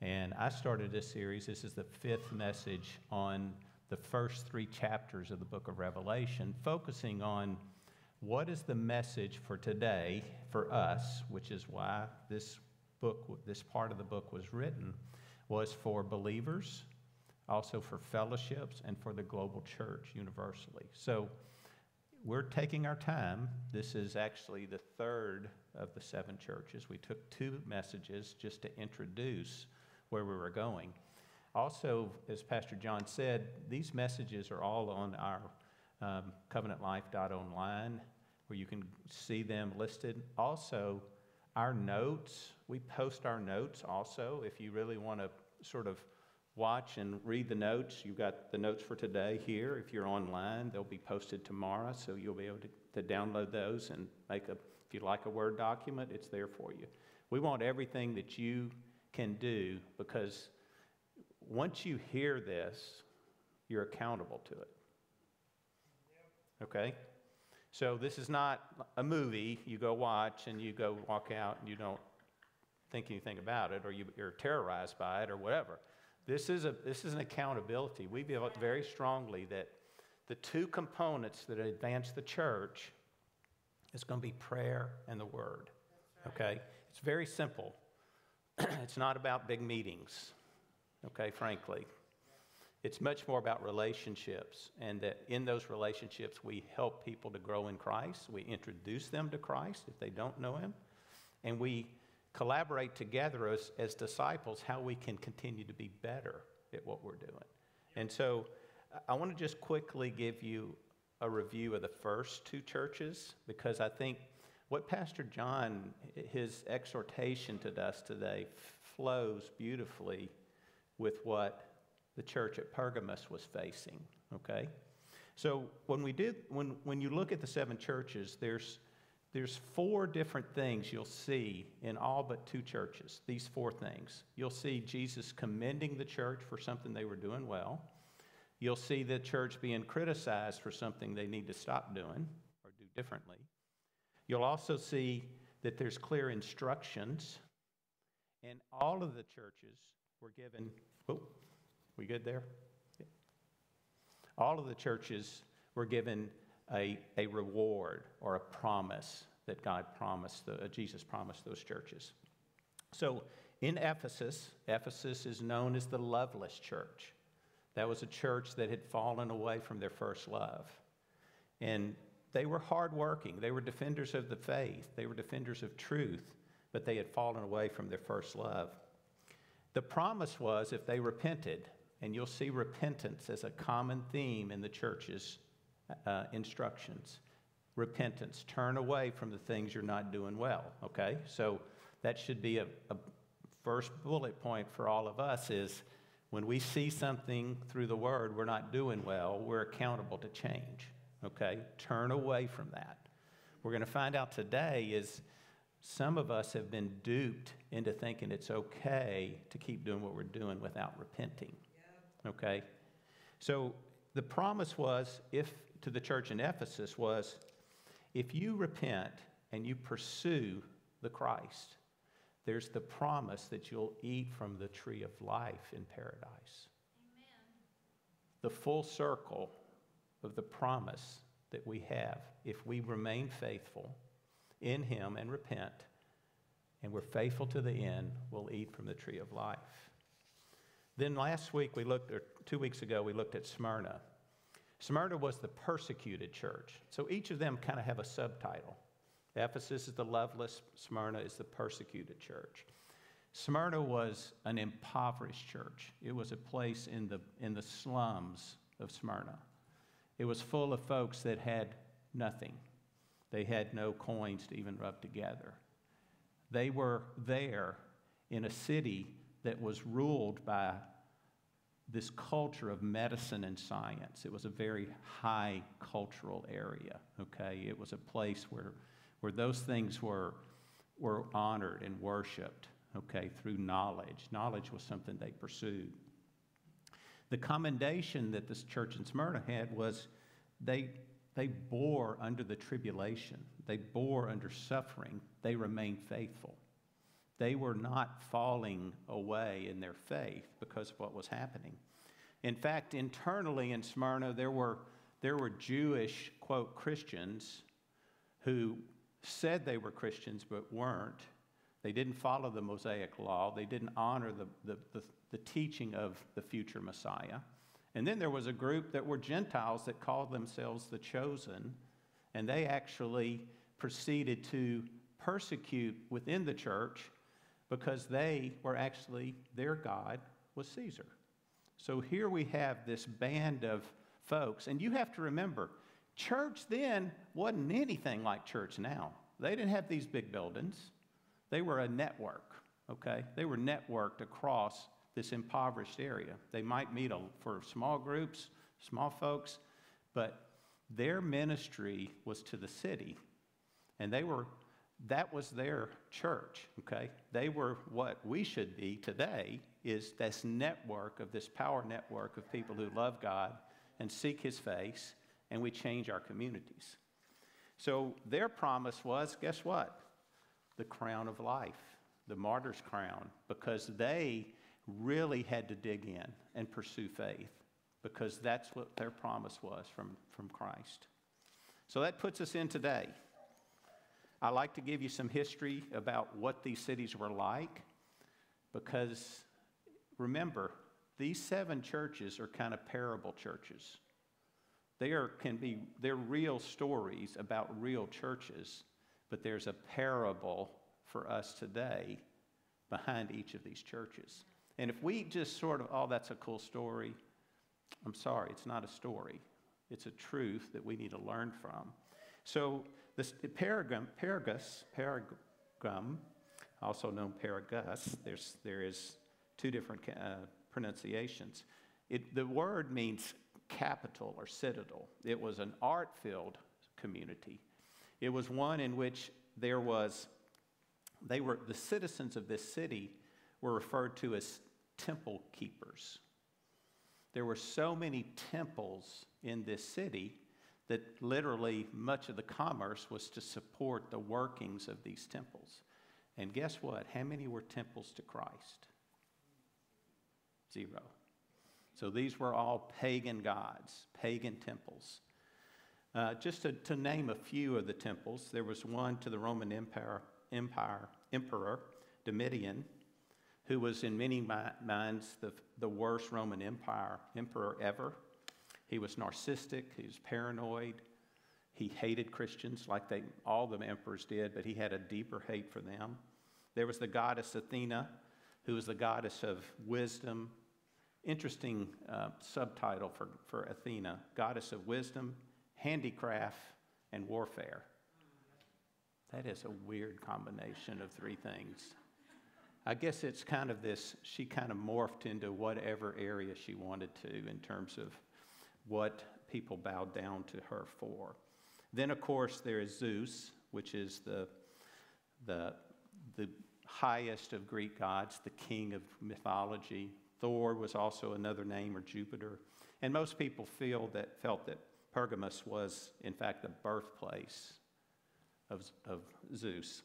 And I started this series. This is the fifth message on the first three chapters of the book of Revelation, focusing on what is the message for today for us, which is why this book, this part of the book was written, was for believers, also for fellowships, and for the global church universally. So we're taking our time. This is actually the third of the seven churches. We took two messages just to introduce where we were going. Also, as Pastor John said, these messages are all on our um, covenantlife.online where you can see them listed. Also, our notes, we post our notes also. If you really want to sort of watch and read the notes, you've got the notes for today here. If you're online, they'll be posted tomorrow, so you'll be able to, to download those and make a, if you like a Word document, it's there for you. We want everything that you can do because once you hear this, you're accountable to it. Okay? So this is not a movie you go watch and you go walk out and you don't think anything about it or you, are terrorized by it or whatever. This is, a, this is an accountability. We feel very strongly that the two components that advance the church is going to be prayer and the word. Okay? It's very simple. <clears throat> it's not about big meetings, okay, frankly. It's much more about relationships, and that in those relationships, we help people to grow in Christ. We introduce them to Christ if they don't know Him, and we collaborate together as, as disciples how we can continue to be better at what we're doing. And so, I want to just quickly give you a review of the first two churches because I think what Pastor John, his exhortation to us today, flows beautifully with what the church at Pergamos was facing, okay? So when we did, when, when you look at the seven churches, there's, there's four different things you'll see in all but two churches. These four things. You'll see Jesus commending the church for something they were doing well. You'll see the church being criticized for something they need to stop doing or do differently. You'll also see that there's clear instructions, and all of the churches were given. Oh, we good there? Yeah. All of the churches were given a, a reward or a promise that God promised, the, uh, Jesus promised those churches. So in Ephesus, Ephesus is known as the loveless church. That was a church that had fallen away from their first love. And they were hardworking. They were defenders of the faith. They were defenders of truth, but they had fallen away from their first love. The promise was if they repented, and you'll see repentance as a common theme in the church's uh, instructions. Repentance, turn away from the things you're not doing well, okay? So that should be a, a first bullet point for all of us is when we see something through the word we're not doing well, we're accountable to change, okay? Turn away from that. We're going to find out today is some of us have been duped into thinking it's okay to keep doing what we're doing without repenting. Okay? So the promise was, if to the church in Ephesus, was if you repent and you pursue the Christ, there's the promise that you'll eat from the tree of life in paradise. Amen. The full circle of the promise that we have if we remain faithful in Him and repent, and we're faithful to the end, we'll eat from the tree of life. Then last week we looked, or two weeks ago, we looked at Smyrna. Smyrna was the persecuted church. So each of them kind of have a subtitle. Ephesus is the loveless, Smyrna is the persecuted church. Smyrna was an impoverished church. It was a place in the, in the slums of Smyrna. It was full of folks that had nothing. They had no coins to even rub together. They were there in a city that was ruled by this culture of medicine and science. It was a very high cultural area, okay? It was a place where, where those things were, were honored and worshiped, okay, through knowledge. Knowledge was something they pursued. The commendation that this church in Smyrna had was they, they bore under the tribulation, they bore under suffering, they remained faithful. They were not falling away in their faith because of what was happening. In fact, internally in Smyrna, there were, there were Jewish, quote, Christians who said they were Christians but weren't. They didn't follow the Mosaic law, they didn't honor the, the, the, the teaching of the future Messiah. And then there was a group that were Gentiles that called themselves the chosen, and they actually proceeded to persecute within the church because they were actually, their God was Caesar. So here we have this band of folks, and you have to remember, church then wasn't anything like church now. They didn't have these big buildings, they were a network, okay? They were networked across this impoverished area. They might meet for small groups, small folks, but their ministry was to the city, and they were that was their church okay? They were what we should be today is this network of this power network of people who love god and seek his face and we change our communities. So their promise was guess what? The crown of life the martyr's crown because they really had to dig in and pursue faith because that's what their promise was from, from christ. So that puts us in today I like to give you some history about what these cities were like because remember, these seven churches are kind of parable churches. They are, can be, they're real stories about real churches, but there's a parable for us today behind each of these churches. And if we just sort of, oh, that's a cool story, I'm sorry, it's not a story. It's a truth that we need to learn from. So this Pergam, Pergus, Pergam, also known Paragus, there's, there is two different uh, pronunciations. It, the word means capital or citadel. It was an art-filled community. It was one in which there was, they were, the citizens of this city were referred to as temple keepers. There were so many temples in this city that literally much of the commerce was to support the workings of these temples. And guess what? How many were temples to Christ? Zero. So these were all pagan gods, pagan temples. Uh, just to, to, name a few of the temples, there was one to the Roman Empire, Empire Emperor Domitian, who was in many minds the, the worst Roman Empire emperor ever. He was narcissistic, he was paranoid. He hated Christians like they, all the emperors did, but he had a deeper hate for them. There was the goddess Athena, who was the goddess of wisdom. Interesting uh, subtitle for, for Athena goddess of wisdom, handicraft, and warfare. That is a weird combination of three things. I guess it's kind of this, she kind of morphed into whatever area she wanted to in terms of what people bowed down to her for. Then, of course, there is Zeus, which is the, the, the highest of Greek gods, the king of mythology. Thor was also another name, or Jupiter. And most people feel that, felt that Pergamus was, in fact, the birthplace of, of Zeus.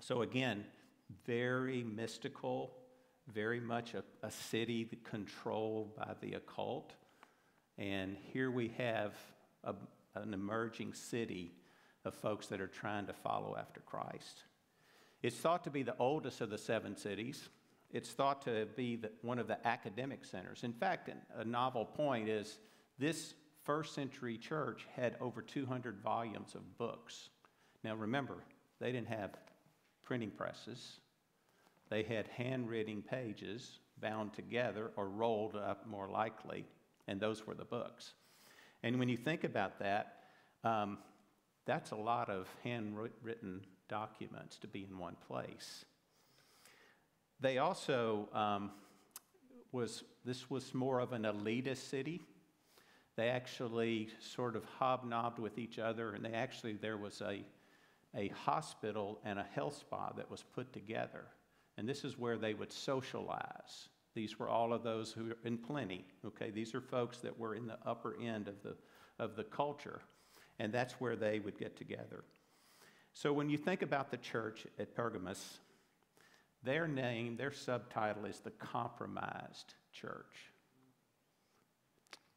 So, again, very mystical, very much a, a city controlled by the occult. And here we have a, an emerging city of folks that are trying to follow after Christ. It's thought to be the oldest of the seven cities. It's thought to be the, one of the academic centers. In fact, a novel point is this first century church had over 200 volumes of books. Now remember, they didn't have printing presses, they had handwritten pages bound together or rolled up more likely and those were the books. And when you think about that, um, that's a lot of handwritten documents to be in one place. They also um, was this was more of an elitist city. They actually sort of hobnobbed with each other, and they actually there was a a hospital and a health spa that was put together, and this is where they would socialize. These were all of those who were in plenty. Okay, these are folks that were in the upper end of the, of the culture, and that's where they would get together. So when you think about the church at Pergamus, their name, their subtitle is the compromised church.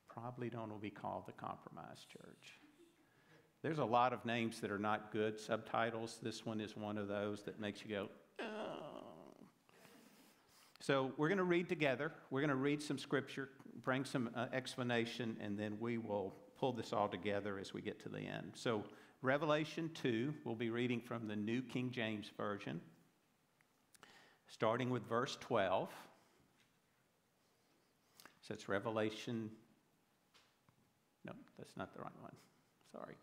probably don't want to be called the Compromised Church. There's a lot of names that are not good subtitles. This one is one of those that makes you go. So we're going to read together. We're going to read some scripture, bring some uh, explanation, and then we will pull this all together as we get to the end. So, Revelation 2, we'll be reading from the New King James Version, starting with verse 12. So it's Revelation. No, that's not the right one. Sorry.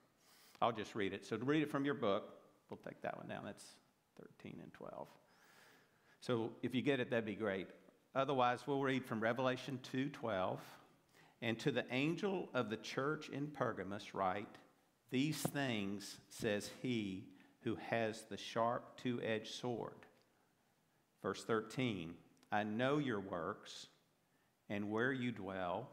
I'll just read it. So to read it from your book, we'll take that one down. That's 13 and 12. So if you get it, that'd be great. Otherwise, we'll read from Revelation 2:12. And to the angel of the church in Pergamos write, These things says he who has the sharp two-edged sword. Verse 13, I know your works and where you dwell,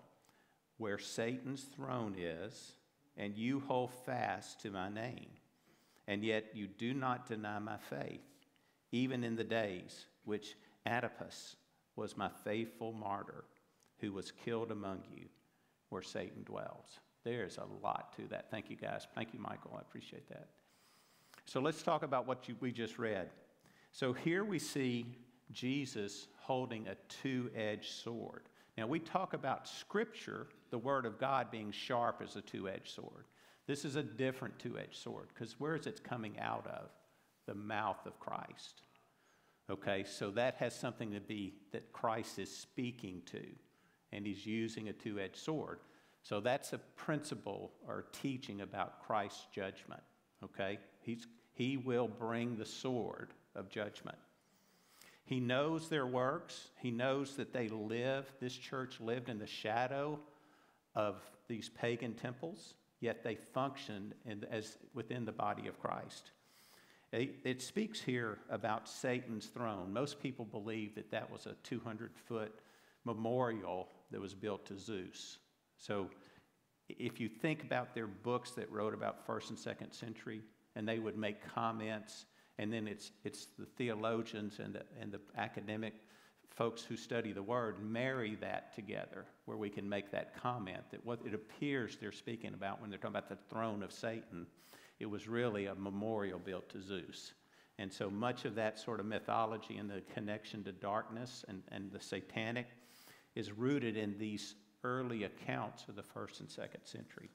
where Satan's throne is, and you hold fast to my name. And yet you do not deny my faith, even in the days which Antipas was my faithful martyr, who was killed among you, where Satan dwells. There's a lot to that. Thank you, guys. Thank you, Michael. I appreciate that. So let's talk about what you, we just read. So here we see Jesus holding a two edged sword. Now, we talk about Scripture, the Word of God, being sharp as a two edged sword. This is a different two edged sword because where is it coming out of? The mouth of Christ. Okay, so that has something to be that Christ is speaking to, and he's using a two edged sword. So that's a principle or teaching about Christ's judgment. Okay, he's, he will bring the sword of judgment. He knows their works. He knows that they live, this church lived in the shadow of these pagan temples, yet they functioned in, as within the body of Christ. It, speaks here about Satan's throne. Most people believe that that was a 200 foot memorial that was built to Zeus. So if you think about their books that wrote about first and second century, and they would make comments and then it's, it's the theologians and the, and the academic folks who study the word marry that together where we can make that comment that what it appears they're speaking about when they're talking about the throne of Satan, it was really a memorial built to Zeus. And so much of that sort of mythology and the connection to darkness and, and the satanic is rooted in these early accounts of the first and second century.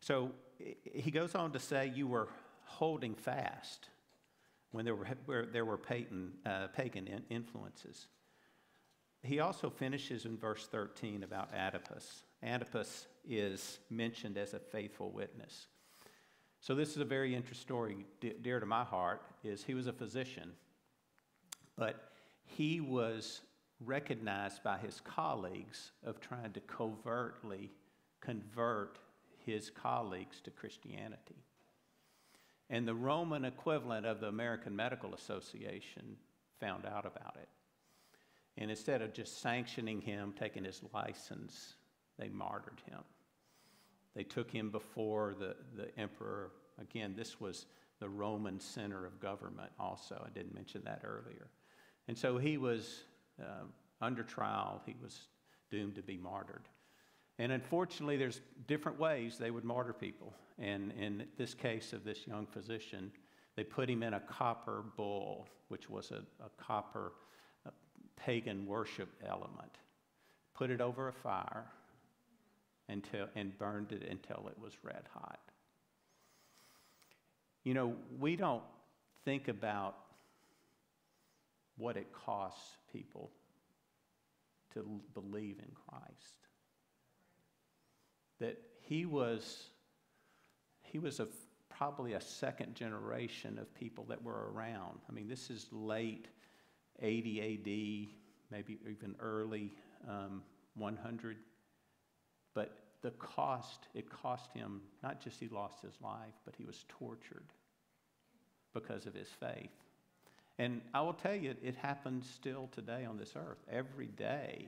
So he goes on to say, You were holding fast when there were, there were pagan, uh, pagan influences. He also finishes in verse 13 about Antipas. Antipas is mentioned as a faithful witness. So this is a very interesting story, dear to my heart, is he was a physician, but he was recognized by his colleagues of trying to covertly convert his colleagues to Christianity. And the Roman equivalent of the American Medical Association found out about it. And instead of just sanctioning him, taking his license, they martyred him. They took him before the, the emperor. Again, this was the Roman center of government, also. I didn't mention that earlier. And so he was uh, under trial, he was doomed to be martyred. And unfortunately, there's different ways they would martyr people. And in this case of this young physician, they put him in a copper bull, which was a, a copper a pagan worship element, put it over a fire until, and burned it until it was red hot. You know, we don't think about what it costs people to believe in Christ that he was, he was a, probably a second generation of people that were around. I mean, this is late 80 AD, maybe even early um, 100. But the cost, it cost him, not just he lost his life, but he was tortured because of his faith. And I will tell you, it happens still today on this earth. Every day,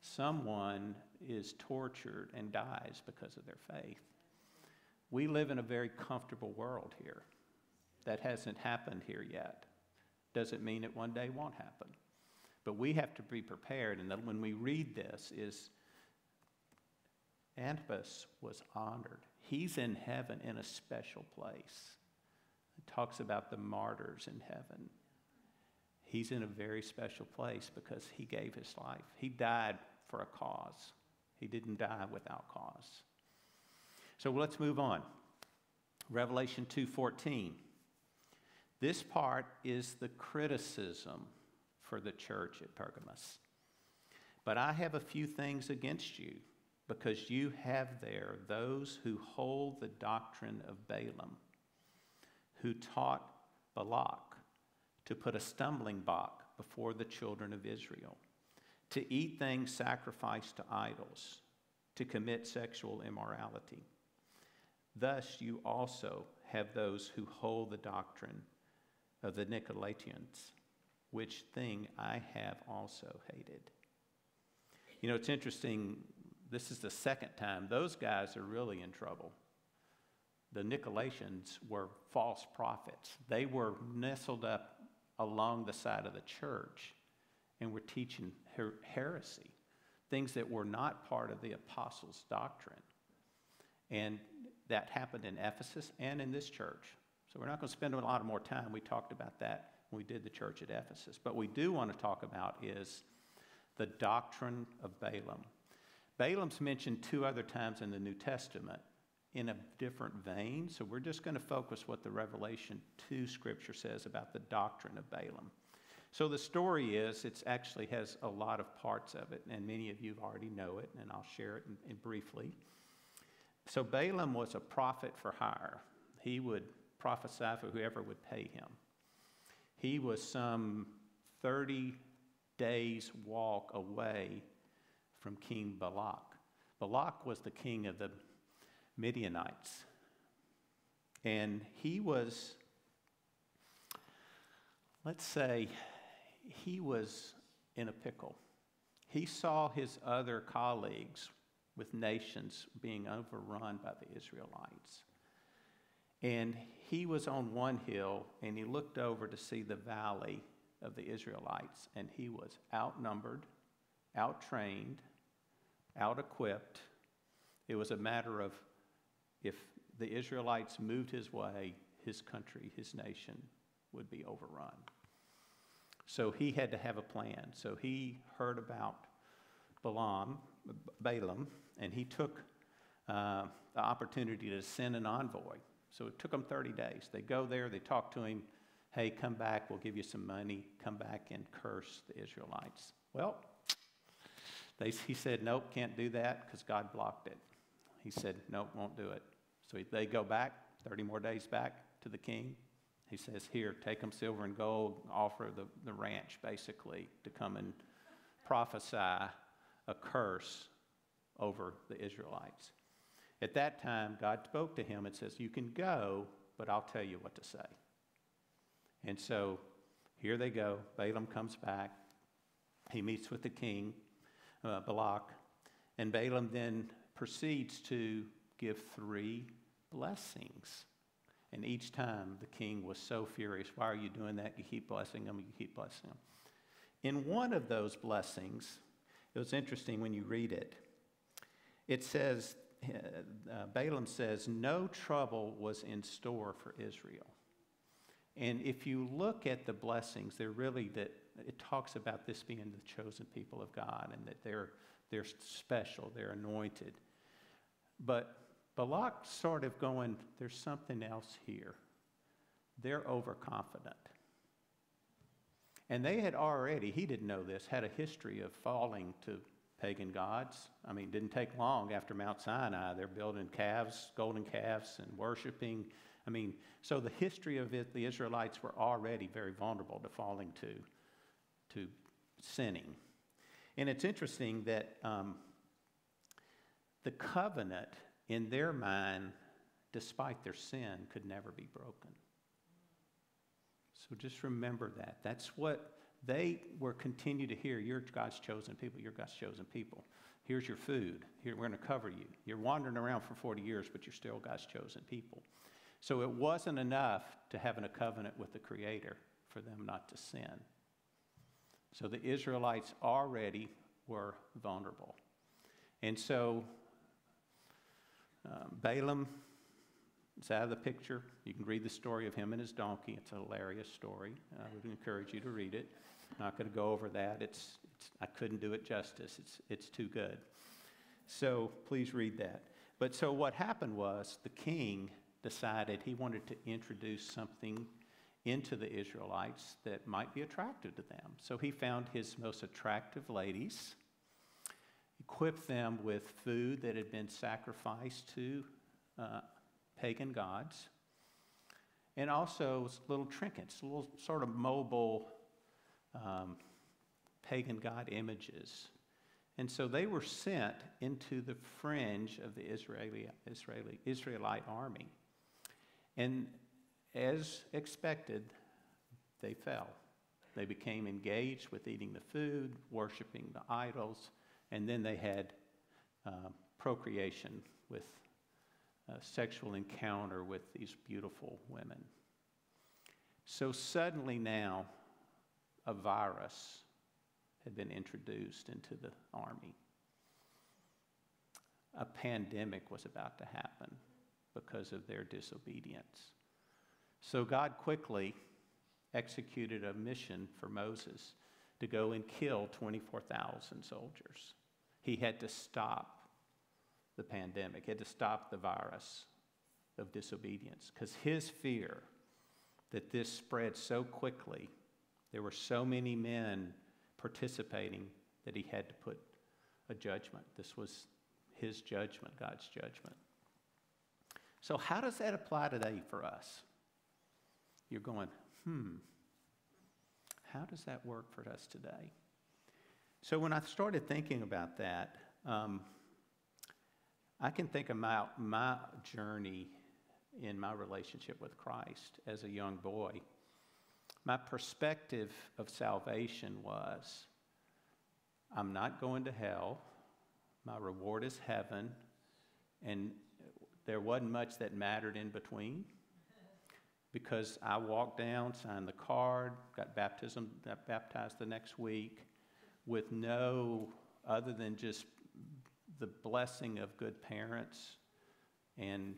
someone is tortured and dies because of their faith. We live in a very comfortable world here. That hasn't happened here yet. Doesn't mean it one day won't happen. But we have to be prepared. And when we read this, is Antipas was honored. He's in heaven in a special place. It talks about the martyrs in heaven. He's in a very special place because he gave his life. He died for a cause. He didn't die without cause. So let's move on. Revelation 2:14. This part is the criticism for the church at Pergamos. But I have a few things against you because you have there those who hold the doctrine of Balaam, who taught Balak to put a stumbling block before the children of Israel, to eat things sacrificed to idols, to commit sexual immorality. Thus, you also have those who hold the doctrine of the Nicolaitans, which thing I have also hated. You know, it's interesting, this is the second time. Those guys are really in trouble. The Nicolaitans were false prophets, they were nestled up along the side of the church and were teaching her- heresy, things that were not part of the apostles' doctrine. And that happened in Ephesus and in this church. So we're not going to spend a lot of more time. We talked about that when we did the church at Ephesus. But we do want to talk about is the doctrine of Balaam. Balaam's mentioned two other times in the New Testament in a different vein. So we're just going to focus what the Revelation 2 scripture says about the doctrine of Balaam. So the story is, it actually has a lot of parts of it, and many of you already know it, and I'll share it in, in briefly. So Balaam was a prophet for hire. He would prophesy for whoever would pay him. He was some 30 days' walk away from King Balak. Balak was the king of the Midianites. And he was, let's say, he was in a pickle. He saw his other colleagues with nations being overrun by the Israelites. And he was on one hill and he looked over to see the valley of the Israelites, and he was outnumbered, outtrained, out equipped. It was a matter of if the Israelites moved his way, his country, his nation would be overrun. So he had to have a plan. So he heard about Balaam, Balaam, and he took uh, the opportunity to send an envoy. So it took them 30 days. They go there, they talk to him, hey, come back, we'll give you some money, come back and curse the Israelites. Well, they, he said, nope, can't do that because God blocked it. He said, nope, won't do it. So they go back, 30 more days back to the king. He says, here, take them silver and gold, offer the, the ranch basically to come and prophesy a curse over the Israelites. At that time, God spoke to him and says, You can go, but I'll tell you what to say. And so here they go. Balaam comes back. He meets with the king, uh, Balak, and Balaam then proceeds to give three blessings. And each time the king was so furious. Why are you doing that? You keep blessing them, you keep blessing them. In one of those blessings, it was interesting when you read it. It says, uh, Balaam says, no trouble was in store for Israel. And if you look at the blessings, they're really that it talks about this being the chosen people of God and that they're, they're special, they're anointed. But Balak sort of going, there's something else here. They're overconfident. And they had already, he didn't know this, had a history of falling to pagan gods. I mean, it didn't take long after Mount Sinai. They're building calves, golden calves, and worshiping. I mean, so the history of it, the Israelites were already very vulnerable to falling to, to sinning. And it's interesting that um, the covenant in their mind, despite their sin, could never be broken. So just remember that. That's what they were continue to hear. You're God's chosen people. You're God's chosen people. Here's your food. Here, we're going to cover you. You're wandering around for 40 years, but you're still God's chosen people. So it wasn't enough to having a covenant with the Creator for them not to sin. So the Israelites already were vulnerable. And so Um, Balaam is out of the picture. You can read the story of him and his donkey. It's a hilarious story. I would encourage you to read it. I'm Not going to go over that. It's, it's, I couldn't do it justice. It's, it's too good. So please read that. But so what happened was the king decided he wanted to introduce something into the Israelites that might be attracted to them. So he found his most attractive ladies, equipped them with food that had been sacrificed to uh, pagan gods, and also little trinkets, little sort of mobile um, pagan god images. And so they were sent into the fringe of the Israeli, Israeli, Israelite army. And as expected, they fell. They became engaged with eating the food, worshiping the idols, and then they had uh, procreation with a sexual encounter with these beautiful women. So suddenly now, a virus had been introduced into the army. A pandemic was about to happen because of their disobedience. So God quickly executed a mission for Moses to go and kill 24,000 soldiers. He had to stop the pandemic, had to stop the virus of disobedience because his fear that this spread so quickly, there were so many men participating that he had to put a judgment. This was his judgment, God's judgment. So, how does that apply today for us? You're going, hmm, how does that work for us today? So, when I started thinking about that, um, I can think about my journey in my relationship with Christ as a young boy. My perspective of salvation was I'm not going to hell, my reward is heaven, and there wasn't much that mattered in between because I walked down, signed the card, got baptism, got baptized the next week with no other than just the blessing of good parents and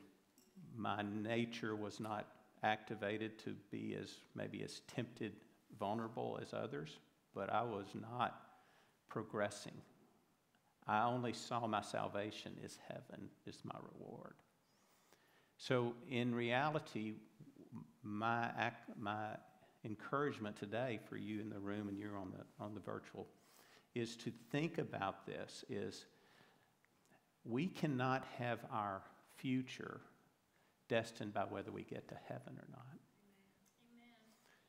my nature was not activated to be as maybe as tempted, vulnerable as others, but I was not progressing. I only saw my salvation as heaven is my reward. So in reality, my my encouragement today for you in the room and you're on the on the virtual is to think about this is we cannot have our future destined by whether we get to heaven or not. Amen.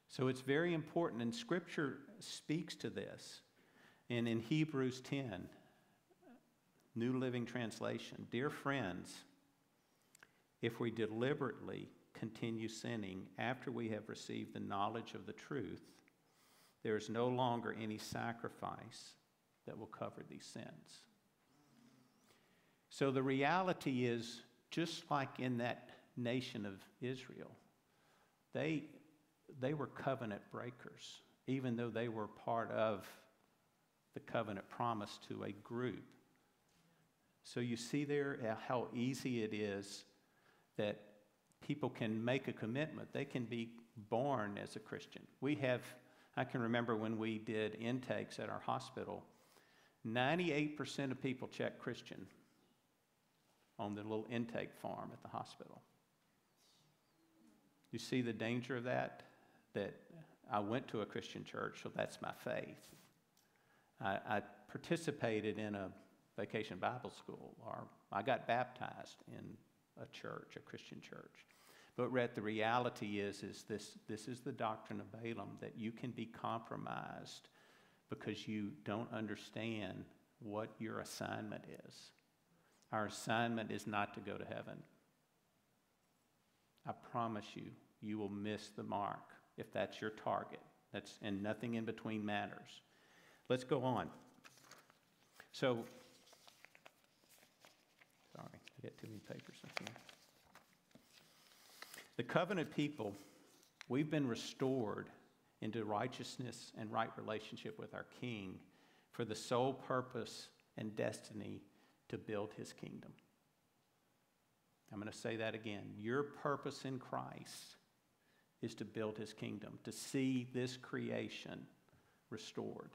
So it's very important, and Scripture speaks to this. And in Hebrews 10, New Living Translation, dear friends, if we deliberately continue sinning after we have received the knowledge of the truth, there is no longer any sacrifice that will cover these sins. So the reality is, just like in that nation of Israel. They, they were covenant breakers, even though they were part of the covenant promise to a group. So you see there how easy it is that people can make a commitment. They can be born as a Christian. We have, I can remember when we did intakes at our hospital, 98% of people check Christian on the little intake form at the hospital. You see the danger of that? That I went to a Christian church, so that's my faith. I, I participated in a vacation Bible school, or I got baptized in a church, a Christian church. But Rhett, the reality is, is this, this is the doctrine of Balaam that you can be compromised because you don't understand what your assignment is. Our assignment is not to go to heaven. I promise you, you will miss the mark if that's your target. That's, and nothing in between matters. Let's go on. So, got too many papers. The covenant people, we've been restored into righteousness and right relationship with our King for the sole purpose and destiny to build his kingdom. I'm going to say that again. Your purpose in Christ is to build his kingdom, to see this creation restored.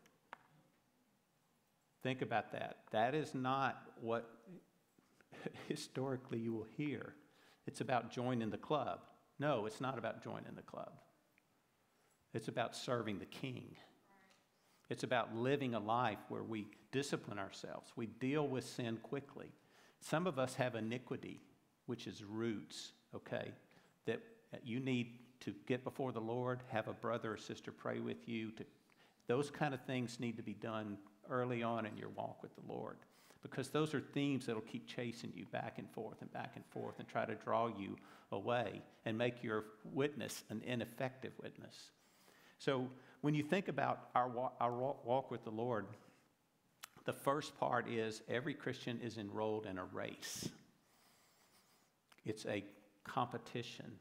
Think about that. That is not what <laughs> historically you will hear. It's about joining the club. No, it's not about joining the club. It's about serving the king. It's about living a life where we discipline ourselves. We deal with sin quickly. Some of us have iniquity, which is roots, okay, that you need to get before the Lord, have a brother or sister pray with you. To, those kind of things need to be done early on in your walk with the Lord because those are themes that'll keep chasing you back and forth and back and forth and try to draw you away and make your witness an ineffective witness. So when you think about our walk, our walk with the Lord, the first part is every Christian is enrolled in a race. It's a competition.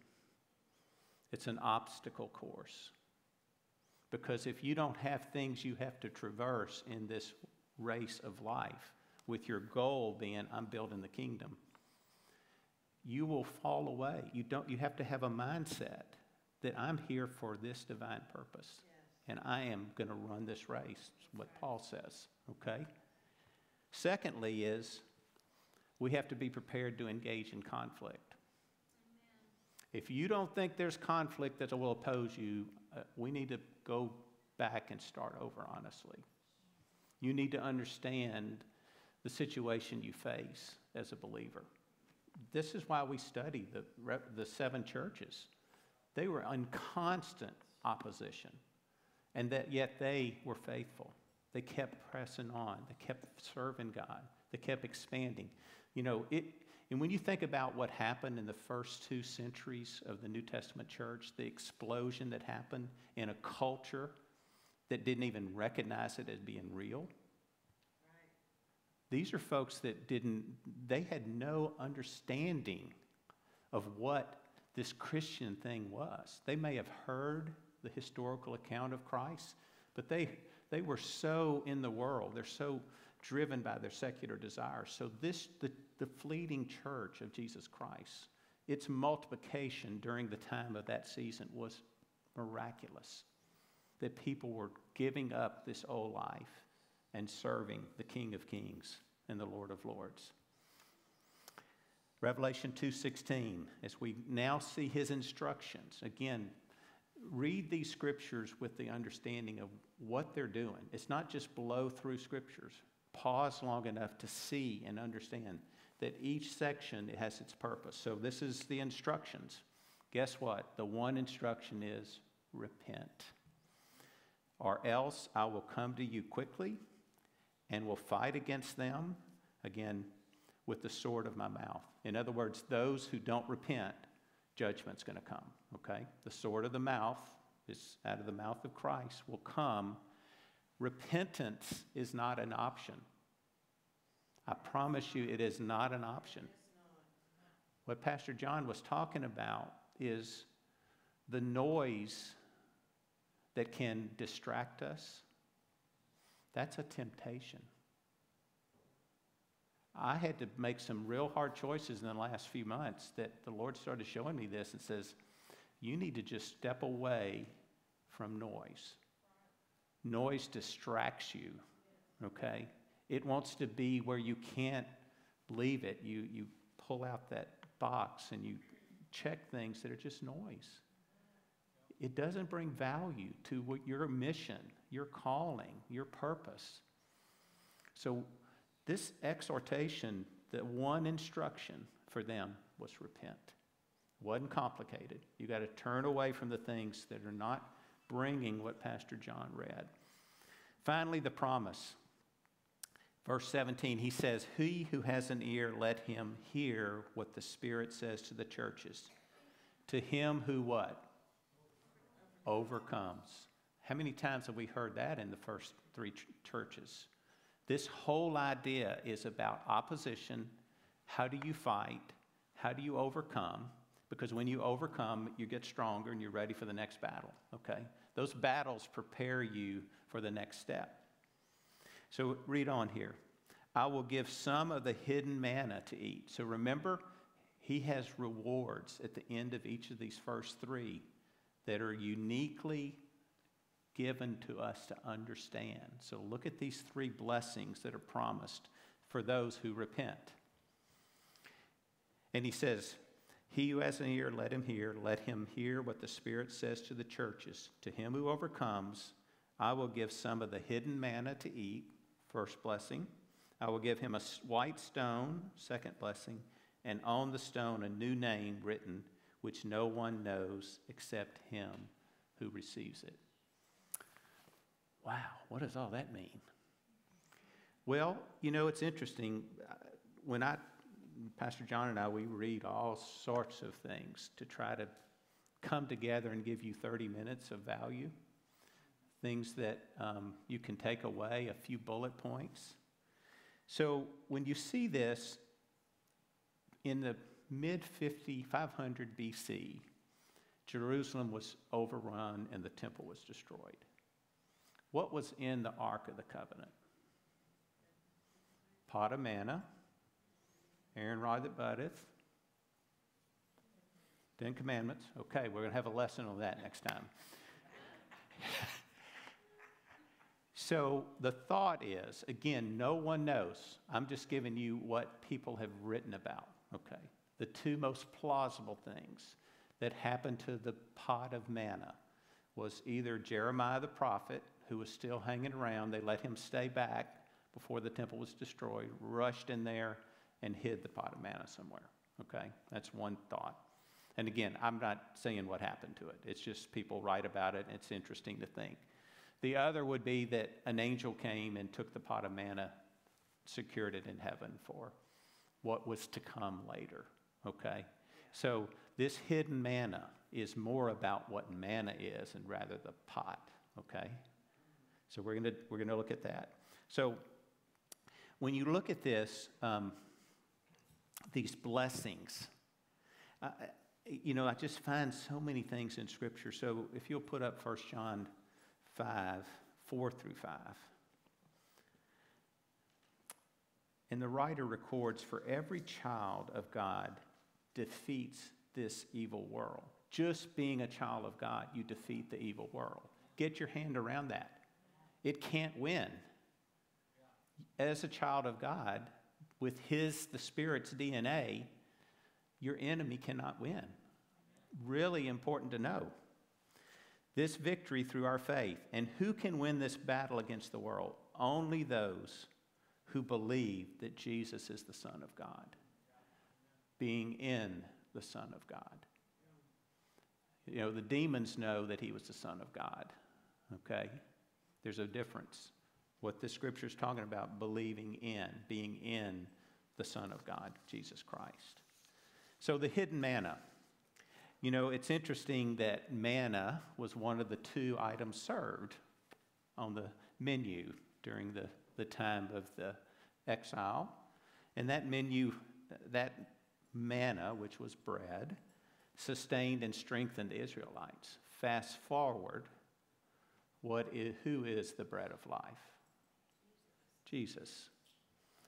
It's an obstacle course. Because if you don't have things you have to traverse in this race of life, with your goal being, I'm building the kingdom, you will fall away. You, don't, you have to have a mindset that I'm here for this divine purpose. Yes. And I am going to run this race, what Paul says, okay? Secondly, is we have to be prepared to engage in conflict. Amen. If you don't think there's conflict that will oppose you, uh, we need to go back and start over, honestly. You need to understand the situation you face as a believer. This is why we study the, the seven churches. They were in constant opposition, and that yet they were faithful. They kept pressing on. They kept serving God. They kept expanding. You know, it, and when you think about what happened in the first two centuries of the New Testament church, the explosion that happened in a culture that didn't even recognize it as being real, these are folks that didn't, they had no understanding of what this Christian thing was. They may have heard the historical account of Christ, but they, they were so in the world. They're so driven by their secular desires. So this, the, the fleeting church of Jesus Christ, its multiplication during the time of that season was miraculous. That people were giving up this old life and serving the King of Kings and the Lord of Lords. Revelation 2:16 as we now see his instructions. Again, read these scriptures with the understanding of what they're doing. It's not just blow through scriptures. Pause long enough to see and understand that each section has its purpose. So this is the instructions. Guess what? The one instruction is repent. Or else I will come to you quickly and will fight against them, again, with the sword of my mouth. In other words, those who don't repent, judgment's going to come, okay? The sword of the mouth is out of the mouth of Christ will come. Repentance is not an option. I promise you, it is not an option. What Pastor John was talking about is the noise that can distract us, that's a temptation. I had to make some real hard choices in the last few months that the Lord started showing me this and says, you need to just step away from noise. Noise distracts you, okay? It wants to be where you can't leave it. You, you pull out that box and you check things that are just noise. It doesn't bring value to what your mission, your calling, your purpose. So, this exhortation, the one instruction for them was repent. It wasn't complicated. You got to turn away from the things that are not bringing what Pastor John read. Finally, the promise. Verse 17, he says, He who has an ear, let him hear what the Spirit says to the churches. To him who what? overcomes. How many times have we heard that in the first three ch- churches? This whole idea is about opposition. How do you fight? How do you overcome? Because when you overcome, you get stronger and you're ready for the next battle, okay? Those battles prepare you for the next step. So read on here. I will give some of the hidden manna to eat. So remember, He has rewards at the end of each of these first three that are uniquely given to us to understand. So look at these three blessings that are promised for those who repent. And he says, He who has an ear, let him hear. Let him hear what the Spirit says to the churches. To him who overcomes, I will give some of the hidden manna to eat, first blessing. I will give him a white stone, second blessing, and on the stone a new name written, which no one knows except him who receives it. Wow, what does all that mean? Well, you know, it's interesting. When I, Pastor John and I, we read all sorts of things to try to come together and give you 30 minutes of value, things that um, you can take away, a few bullet points. So when you see this in the mid 500 BC, Jerusalem was overrun and the temple was destroyed. What was in the Ark of the Covenant? Pot of manna, Aaron rod that buddeth, Ten Commandments. Okay, we're going to have a lesson on that next time. <laughs> so the thought is again, no one knows. I'm just giving you what people have written about. Okay, the two most plausible things that happened to the pot of manna was either Jeremiah the prophet, who was still hanging around, they let him stay back before the temple was destroyed, rushed in there and hid the pot of manna somewhere. Okay, that's one thought. And again, I'm not saying what happened to it. It's just people write about it. It's interesting to think. The other would be that an angel came and took the pot of manna, secured it in heaven for what was to come later. Okay? So this hidden manna is more about what manna is and rather the pot. Okay? So we're going to we're to look at that. So when you look at this, um, these blessings, uh, you know, I just find so many things in Scripture. So if you'll put up 1 John 5, 4 through 5. And the writer records for every child of God defeats this evil world. Just being a child of God, you defeat the evil world. Get your hand around that. It can't win. As a child of God, with his, the Spirit's DNA, your enemy cannot win. Really important to know. This victory through our faith. And who can win this battle against the world? Only those who believe that Jesus is the Son of God, being in the Son of God. You know, the demons know that he was the Son of God, okay? There's a difference. What the scripture is talking about, believing in, being in the Son of God, Jesus Christ. So the hidden manna. You know, it's interesting that manna was one of the two items served on the menu during the the time of the exile. And that menu, that manna, which was bread, sustained and strengthened the Israelites. Fast forward, what is, who is the bread of life? Jesus.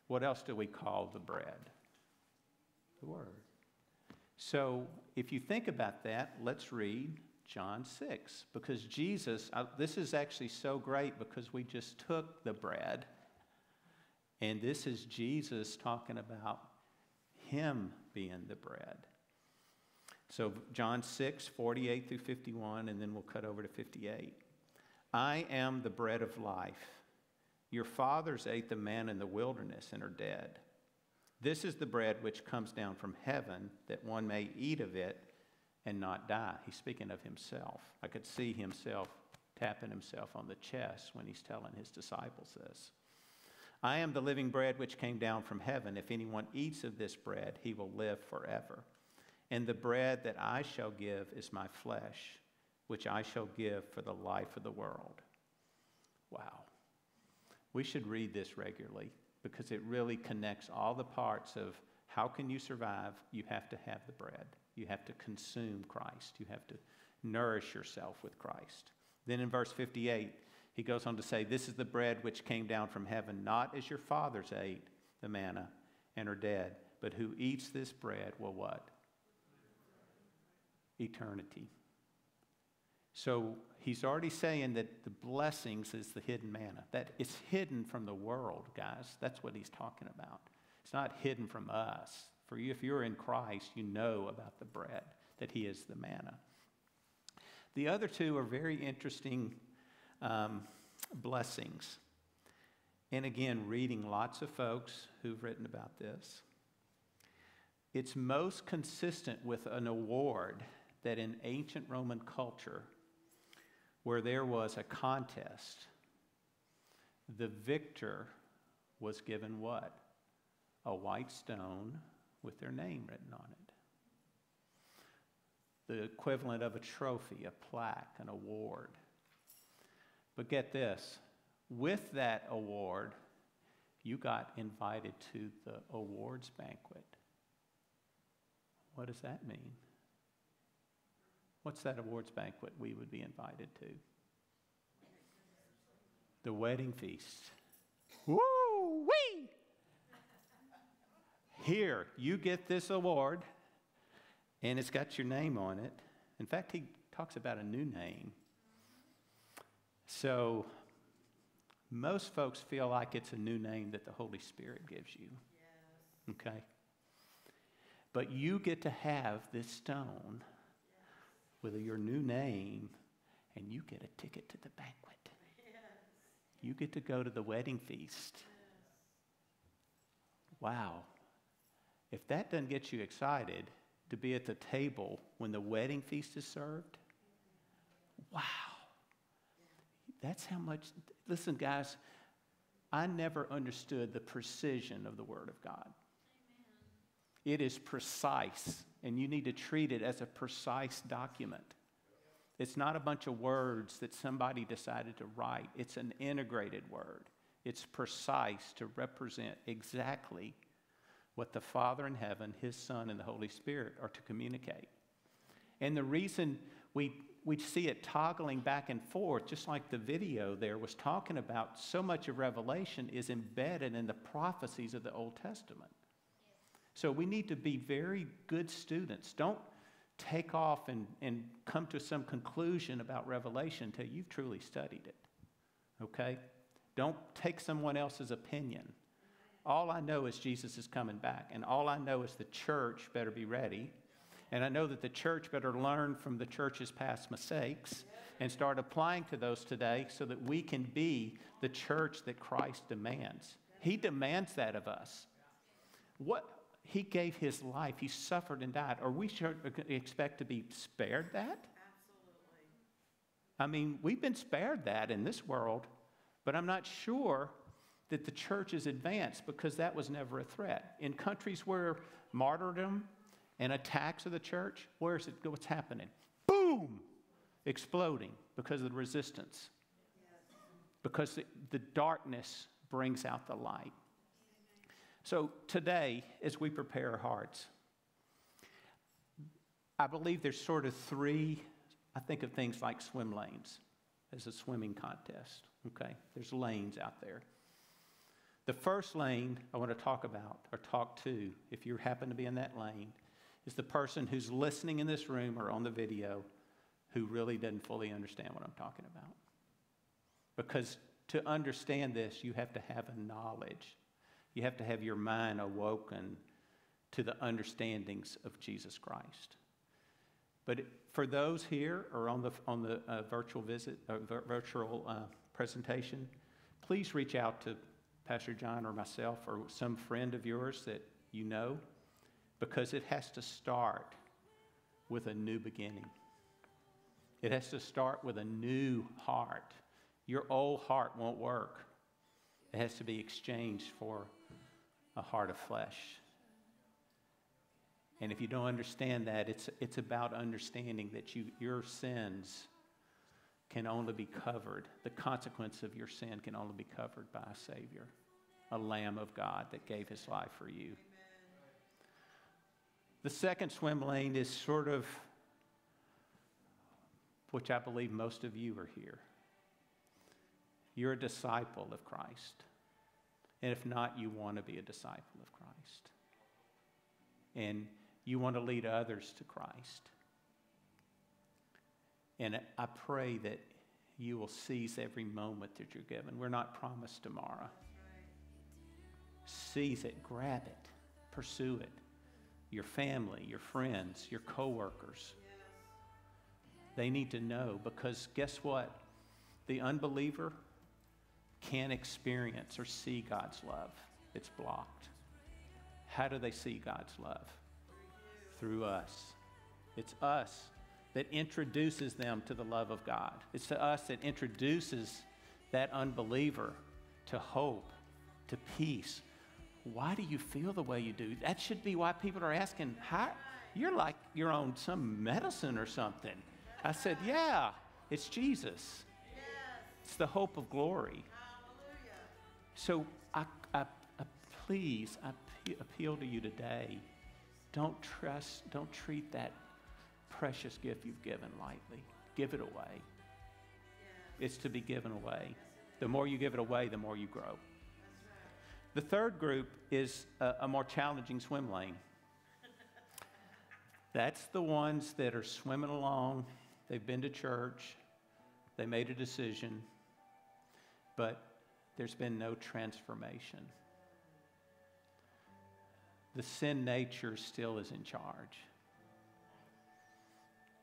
What else do we call the bread? The Word. So if you think about that, let's read John 6, because Jesus, uh, this is actually so great because we just took the bread and this is Jesus talking about him being the bread. So, John 6, 48 through 51, and then we'll cut over to 58. I am the bread of life. Your fathers ate the man in the wilderness and are dead. This is the bread which comes down from heaven, that one may eat of it and not die. He's speaking of himself. I could see himself tapping himself on the chest when he's telling his disciples this. I am the living bread which came down from heaven. If anyone eats of this bread, he will live forever. And the bread that I shall give is my flesh, which I shall give for the life of the world. Wow. We should read this regularly because it really connects all the parts of how can you survive? You have to have the bread. You have to consume Christ. You have to nourish yourself with Christ. Then in verse 58, he goes on to say, This is the bread which came down from heaven, not as your fathers ate the manna and are dead. but who eats this bread will what? Eternity. So he's already saying that the blessings is the hidden manna. That it's hidden from the world, guys. That's what he's talking about. It's not hidden from us. For you, if you're in Christ, you know about the bread, that he is the manna. The other two are very interesting um, blessings. And again, reading lots of folks who've written about this. It's most consistent with an award that in ancient Roman culture, where there was a contest, the victor was given what? A white stone with their name written on it. The equivalent of a trophy, a plaque, an award. But get this with that award, you got invited to the awards banquet. What does that mean? What's that awards banquet we would be invited to? The wedding feast. Woo wee! Here, you get this award, and it's got your name on it. In fact, he talks about a new name. So, most folks feel like it's a new name that the Holy Spirit gives you. Yes. Okay? But you get to have this stone with your new name, and you get a ticket to the banquet. Yes. You get to go to the wedding feast. Yes. Wow. If that doesn't get you excited to be at the table when the wedding feast is served, wow. That's how much, listen, guys, I never understood the precision of the Word of God. It is precise, and you need to treat it as a precise document. It's not a bunch of words that somebody decided to write, it's an integrated word. It's precise to represent exactly what the Father in heaven, His Son, and the Holy Spirit are to communicate. And the reason we, we see it toggling back and forth, just like the video there was talking about, so much of Revelation is embedded in the prophecies of the Old Testament. So we need to be very good students. Don't take off and, and come to some conclusion about Revelation until you've truly studied it. Okay? Don't take someone else's opinion. All I know is Jesus is coming back, and all I know is the church better be ready. And I know that the church better learn from the church's past mistakes and start applying to those today so that we can be the church that Christ demands. He demands that of us. What, he gave his life, he suffered and died. Are we sure, uh, expect to be spared that? Absolutely. I mean, we've been spared that in this world, but I'm not sure that the church is advanced because that was never a threat. In countries where martyrdom and attacks of the church, where is it? What's happening? Boom! Exploding because of the resistance. Because the, the darkness brings out the light. So today, as we prepare our hearts, I believe there's sort of three, I think of things like swim lanes as a swimming contest. Okay? There's lanes out there. The first lane I want to talk about or talk to, if you happen to be in that lane, is the person who's listening in this room or on the video who really doesn't fully understand what I'm talking about. Because to understand this, you have to have a knowledge you have to have your mind awoken to the understandings of Jesus Christ. But for those here or on the, on the uh, virtual visit, uh, virtual uh, presentation, please reach out to Pastor John or myself or some friend of yours that you know because it has to start with a new beginning. It has to start with a new heart. Your old heart won't work. It has to be exchanged for a heart of flesh. And if you don't understand that, it's, it's about understanding that you, your sins can only be covered, the consequence of your sin can only be covered by a Savior, a Lamb of God that gave his life for you. The second swim lane is sort of, which I believe most of you are here. You're a disciple of Christ. And if not, you want to be a disciple of Christ. and you want to lead others to Christ. And I pray that you will seize every moment that you're given. We're not promised tomorrow. Seize it, grab it, pursue it. Your family, your friends, your coworkers. They need to know because guess what? The unbeliever can't experience or see God's love. It's blocked. How do they see God's love? Through us. It's us that introduces them to the love of God. It's to us that introduces that unbeliever to hope, to peace. Why do you feel the way you do? That should be why people are asking, How? You're like you're on some medicine or something. I said, Yeah, it's Jesus. It's the hope of glory. So I, I, I please, I appeal to you today. Don't trust, don't treat that precious gift you've given lightly. Give it away. It's to be given away. The more you give it away, the more you grow. The third group is a, a more challenging swim lane. That's the ones that are swimming along. They've been to church. They made a decision. But there's been no transformation. The sin nature still is in charge.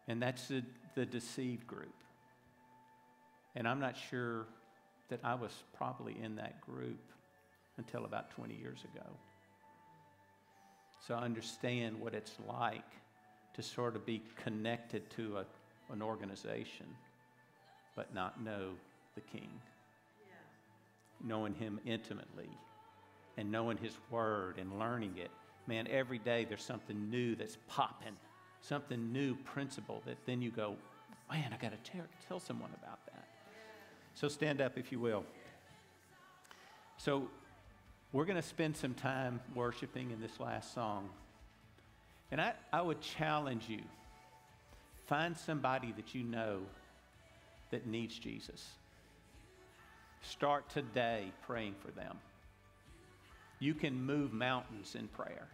And that's the, the deceived group. And I'm not sure that I was probably in that group until about 20 years ago. So I understand what it's like to sort of be connected to a, an organization, but not know the King. Knowing Him intimately and knowing His Word and learning it. Man, every day there's something new that's popping something new principle that then you go, man, I got to tell someone about that. So stand up if you will. So we're going to spend some time worshiping in this last song. And I, I would challenge you find somebody that you know that needs Jesus. Start today praying for them. You can move mountains in prayer.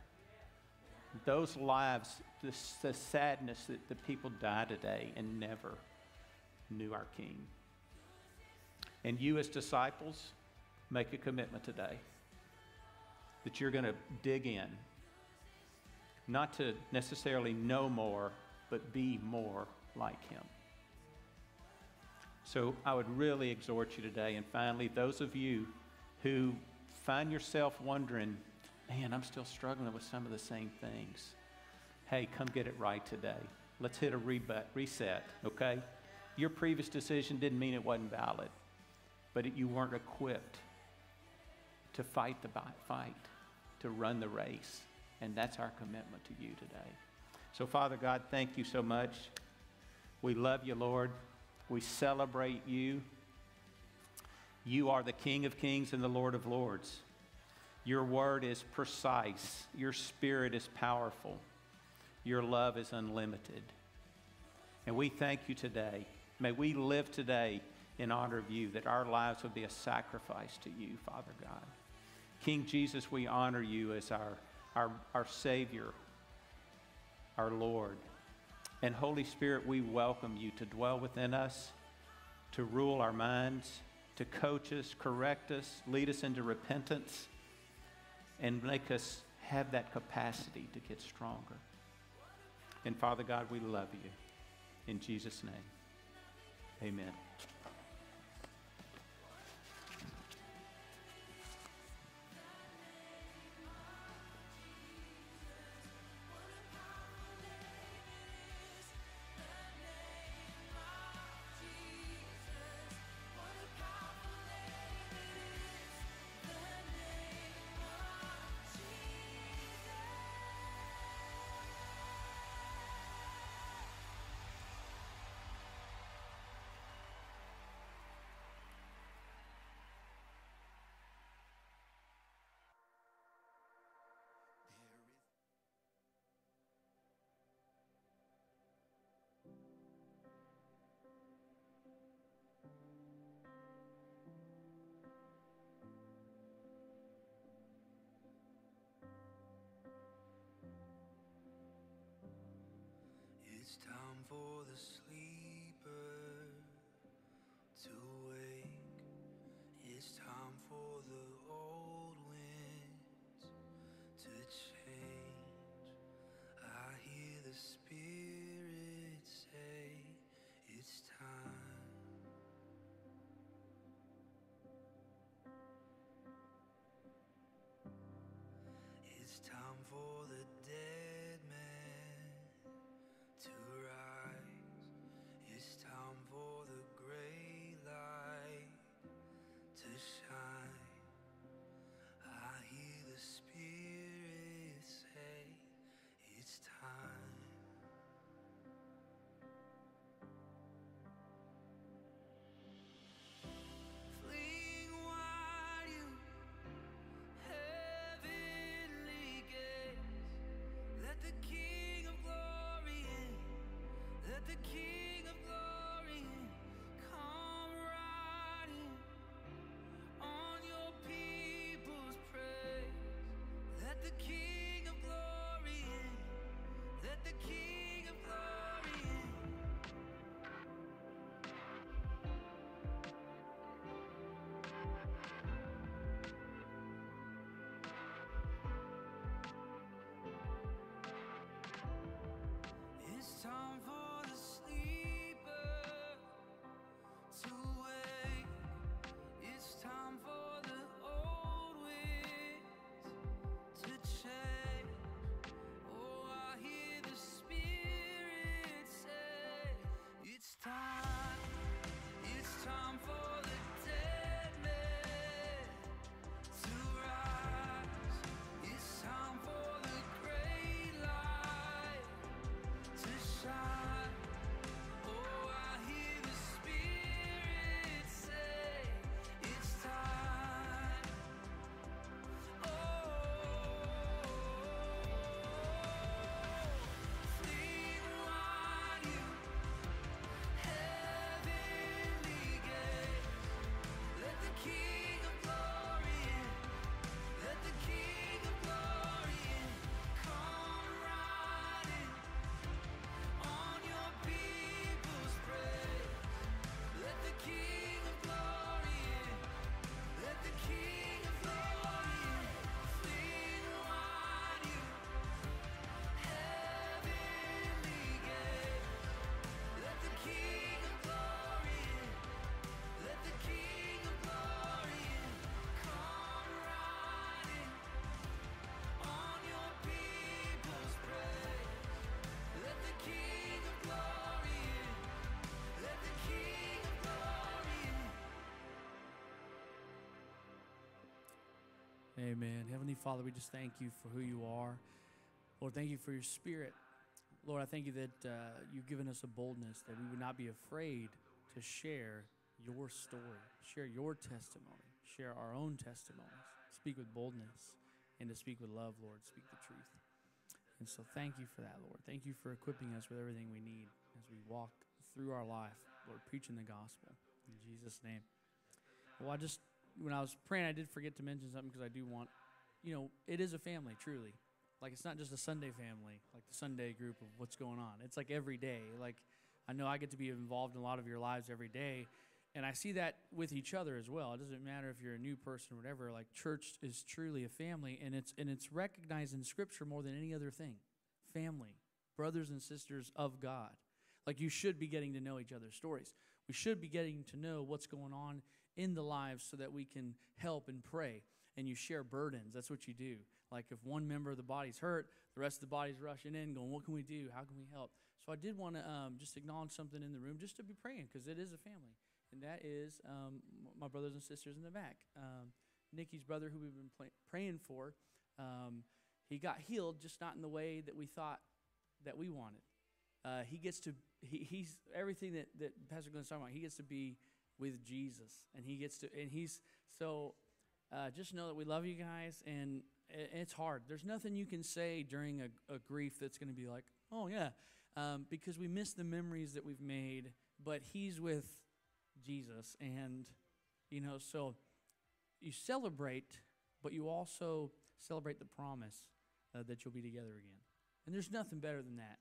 Those lives the, the sadness that the people die today and never knew our King. And you, as disciples, make a commitment today that you're going to dig in, not to necessarily know more, but be more like Him. So I would really exhort you today. And finally, those of you who find yourself wondering, man, I'm still struggling with some of the same things hey, come get it right today. Let's hit a reset, okay? Your previous decision didn't mean it wasn't valid, but it, you weren't equipped to fight the fight, to run the race. And that's our commitment to you today. So, Father God, thank you so much. We love you, Lord. We celebrate you. You are the King of kings and the Lord of lords. Your word is precise, your spirit is powerful. Your love is unlimited. And we thank you today. May we live today in honor of you, that our lives would be a sacrifice to you, Father God. King Jesus, we honor you as our, our, our Savior, our Lord. And Holy Spirit, we welcome you to dwell within us, to rule our minds, to coach us, correct us, lead us into repentance, and make us have that capacity to get stronger. And Father God, we love you. In Jesus' name, amen. For the sleeper to wake. It's time the King Amen. Heavenly Father, we just thank you for who you are. Lord, thank you for your spirit. Lord, I thank you that uh, you've given us a boldness that we would not be afraid to share your story, share your testimony, share our own testimonies, speak with boldness, and to speak with love, Lord, speak the truth. And so thank you for that, Lord. Thank you for equipping us with everything we need as we walk through our life, Lord, preaching the gospel. In Jesus' name. Well, I just, when I was praying, I did forget to mention something because I do want, you know, it is a family, truly. Like, it's not just a Sunday family, like the Sunday group of what's going on. It's like every day. Like, I know I get to be involved in a lot of your lives every day. And I see that with each other as well. It doesn't matter if you're a new person or whatever. Like church is truly a family, and it's and it's recognized in Scripture more than any other thing. Family, brothers and sisters of God. Like you should be getting to know each other's stories. We should be getting to know what's going on in the lives so that we can help and pray. And you share burdens. That's what you do. Like if one member of the body's hurt, the rest of the body's rushing in, going, "What can we do? How can we help?" So I did want to um, just acknowledge something in the room, just to be praying, because it is a family, and that is um, my brothers and sisters in the back. Um, Nikki's brother, who we've been praying for, um, he got healed, just not in the way that we thought that we wanted. Uh, he gets to he, he's everything that that Pastor Glenn's talking about. He gets to be with Jesus, and he gets to and he's so. Uh, just know that we love you guys, and it's hard. There's nothing you can say during a, a grief that's going to be like, oh yeah, um, because we miss the memories that we've made. But he's with Jesus, and you know, so you celebrate, but you also celebrate the promise uh, that you'll be together again. And there's nothing better than that.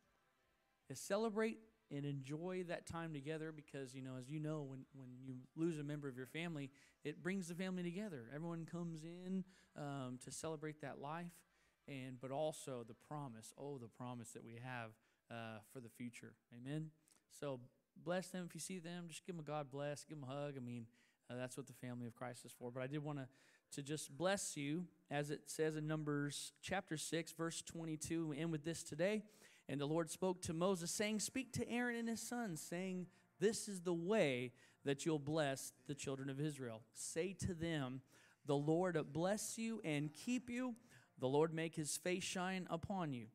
is celebrate and enjoy that time together because you know as you know when, when you lose a member of your family it brings the family together. Everyone comes in um, to celebrate that life and but also the promise oh the promise that we have uh, for the future. Amen? So bless them. If you see them just give them a god bless give them a hug. I mean uh, that's what the family of christ is for. But i did want to to just bless you as it says in numbers chapter 6 verse 22 we end with this today and the Lord spoke to Moses, saying, Speak to Aaron and his sons, saying, This is the way that you'll bless the children of Israel. Say to them, The Lord bless you and keep you. The Lord make his face shine upon you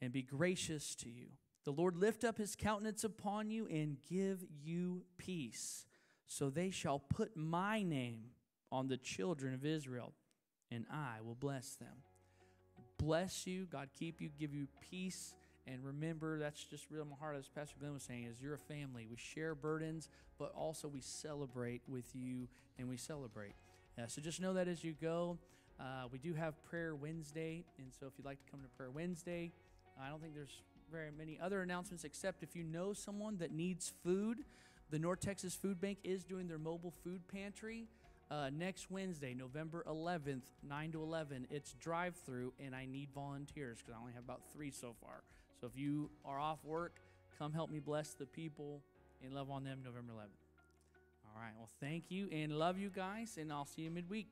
and be gracious to you. The Lord lift up his countenance upon you and give you peace. So they shall put my name on the children of Israel, and I will bless them bless you. God keep you, give you peace. And remember, that's just real in my heart, as Pastor Glenn was saying, is you're a family. We share burdens, but also we celebrate with you and we celebrate. Uh, so just know that as you go, uh, we do have Prayer Wednesday. And so if you'd like to come to Prayer Wednesday, I don't think there's very many other announcements except if you know someone that needs food, the North Texas Food Bank is doing their mobile food pantry. Uh, next Wednesday, November 11th, 9 to 11, it's drive through, and I need volunteers because I only have about three so far. So if you are off work, come help me bless the people and love on them November 11th. All right. Well, thank you and love you guys, and I'll see you midweek.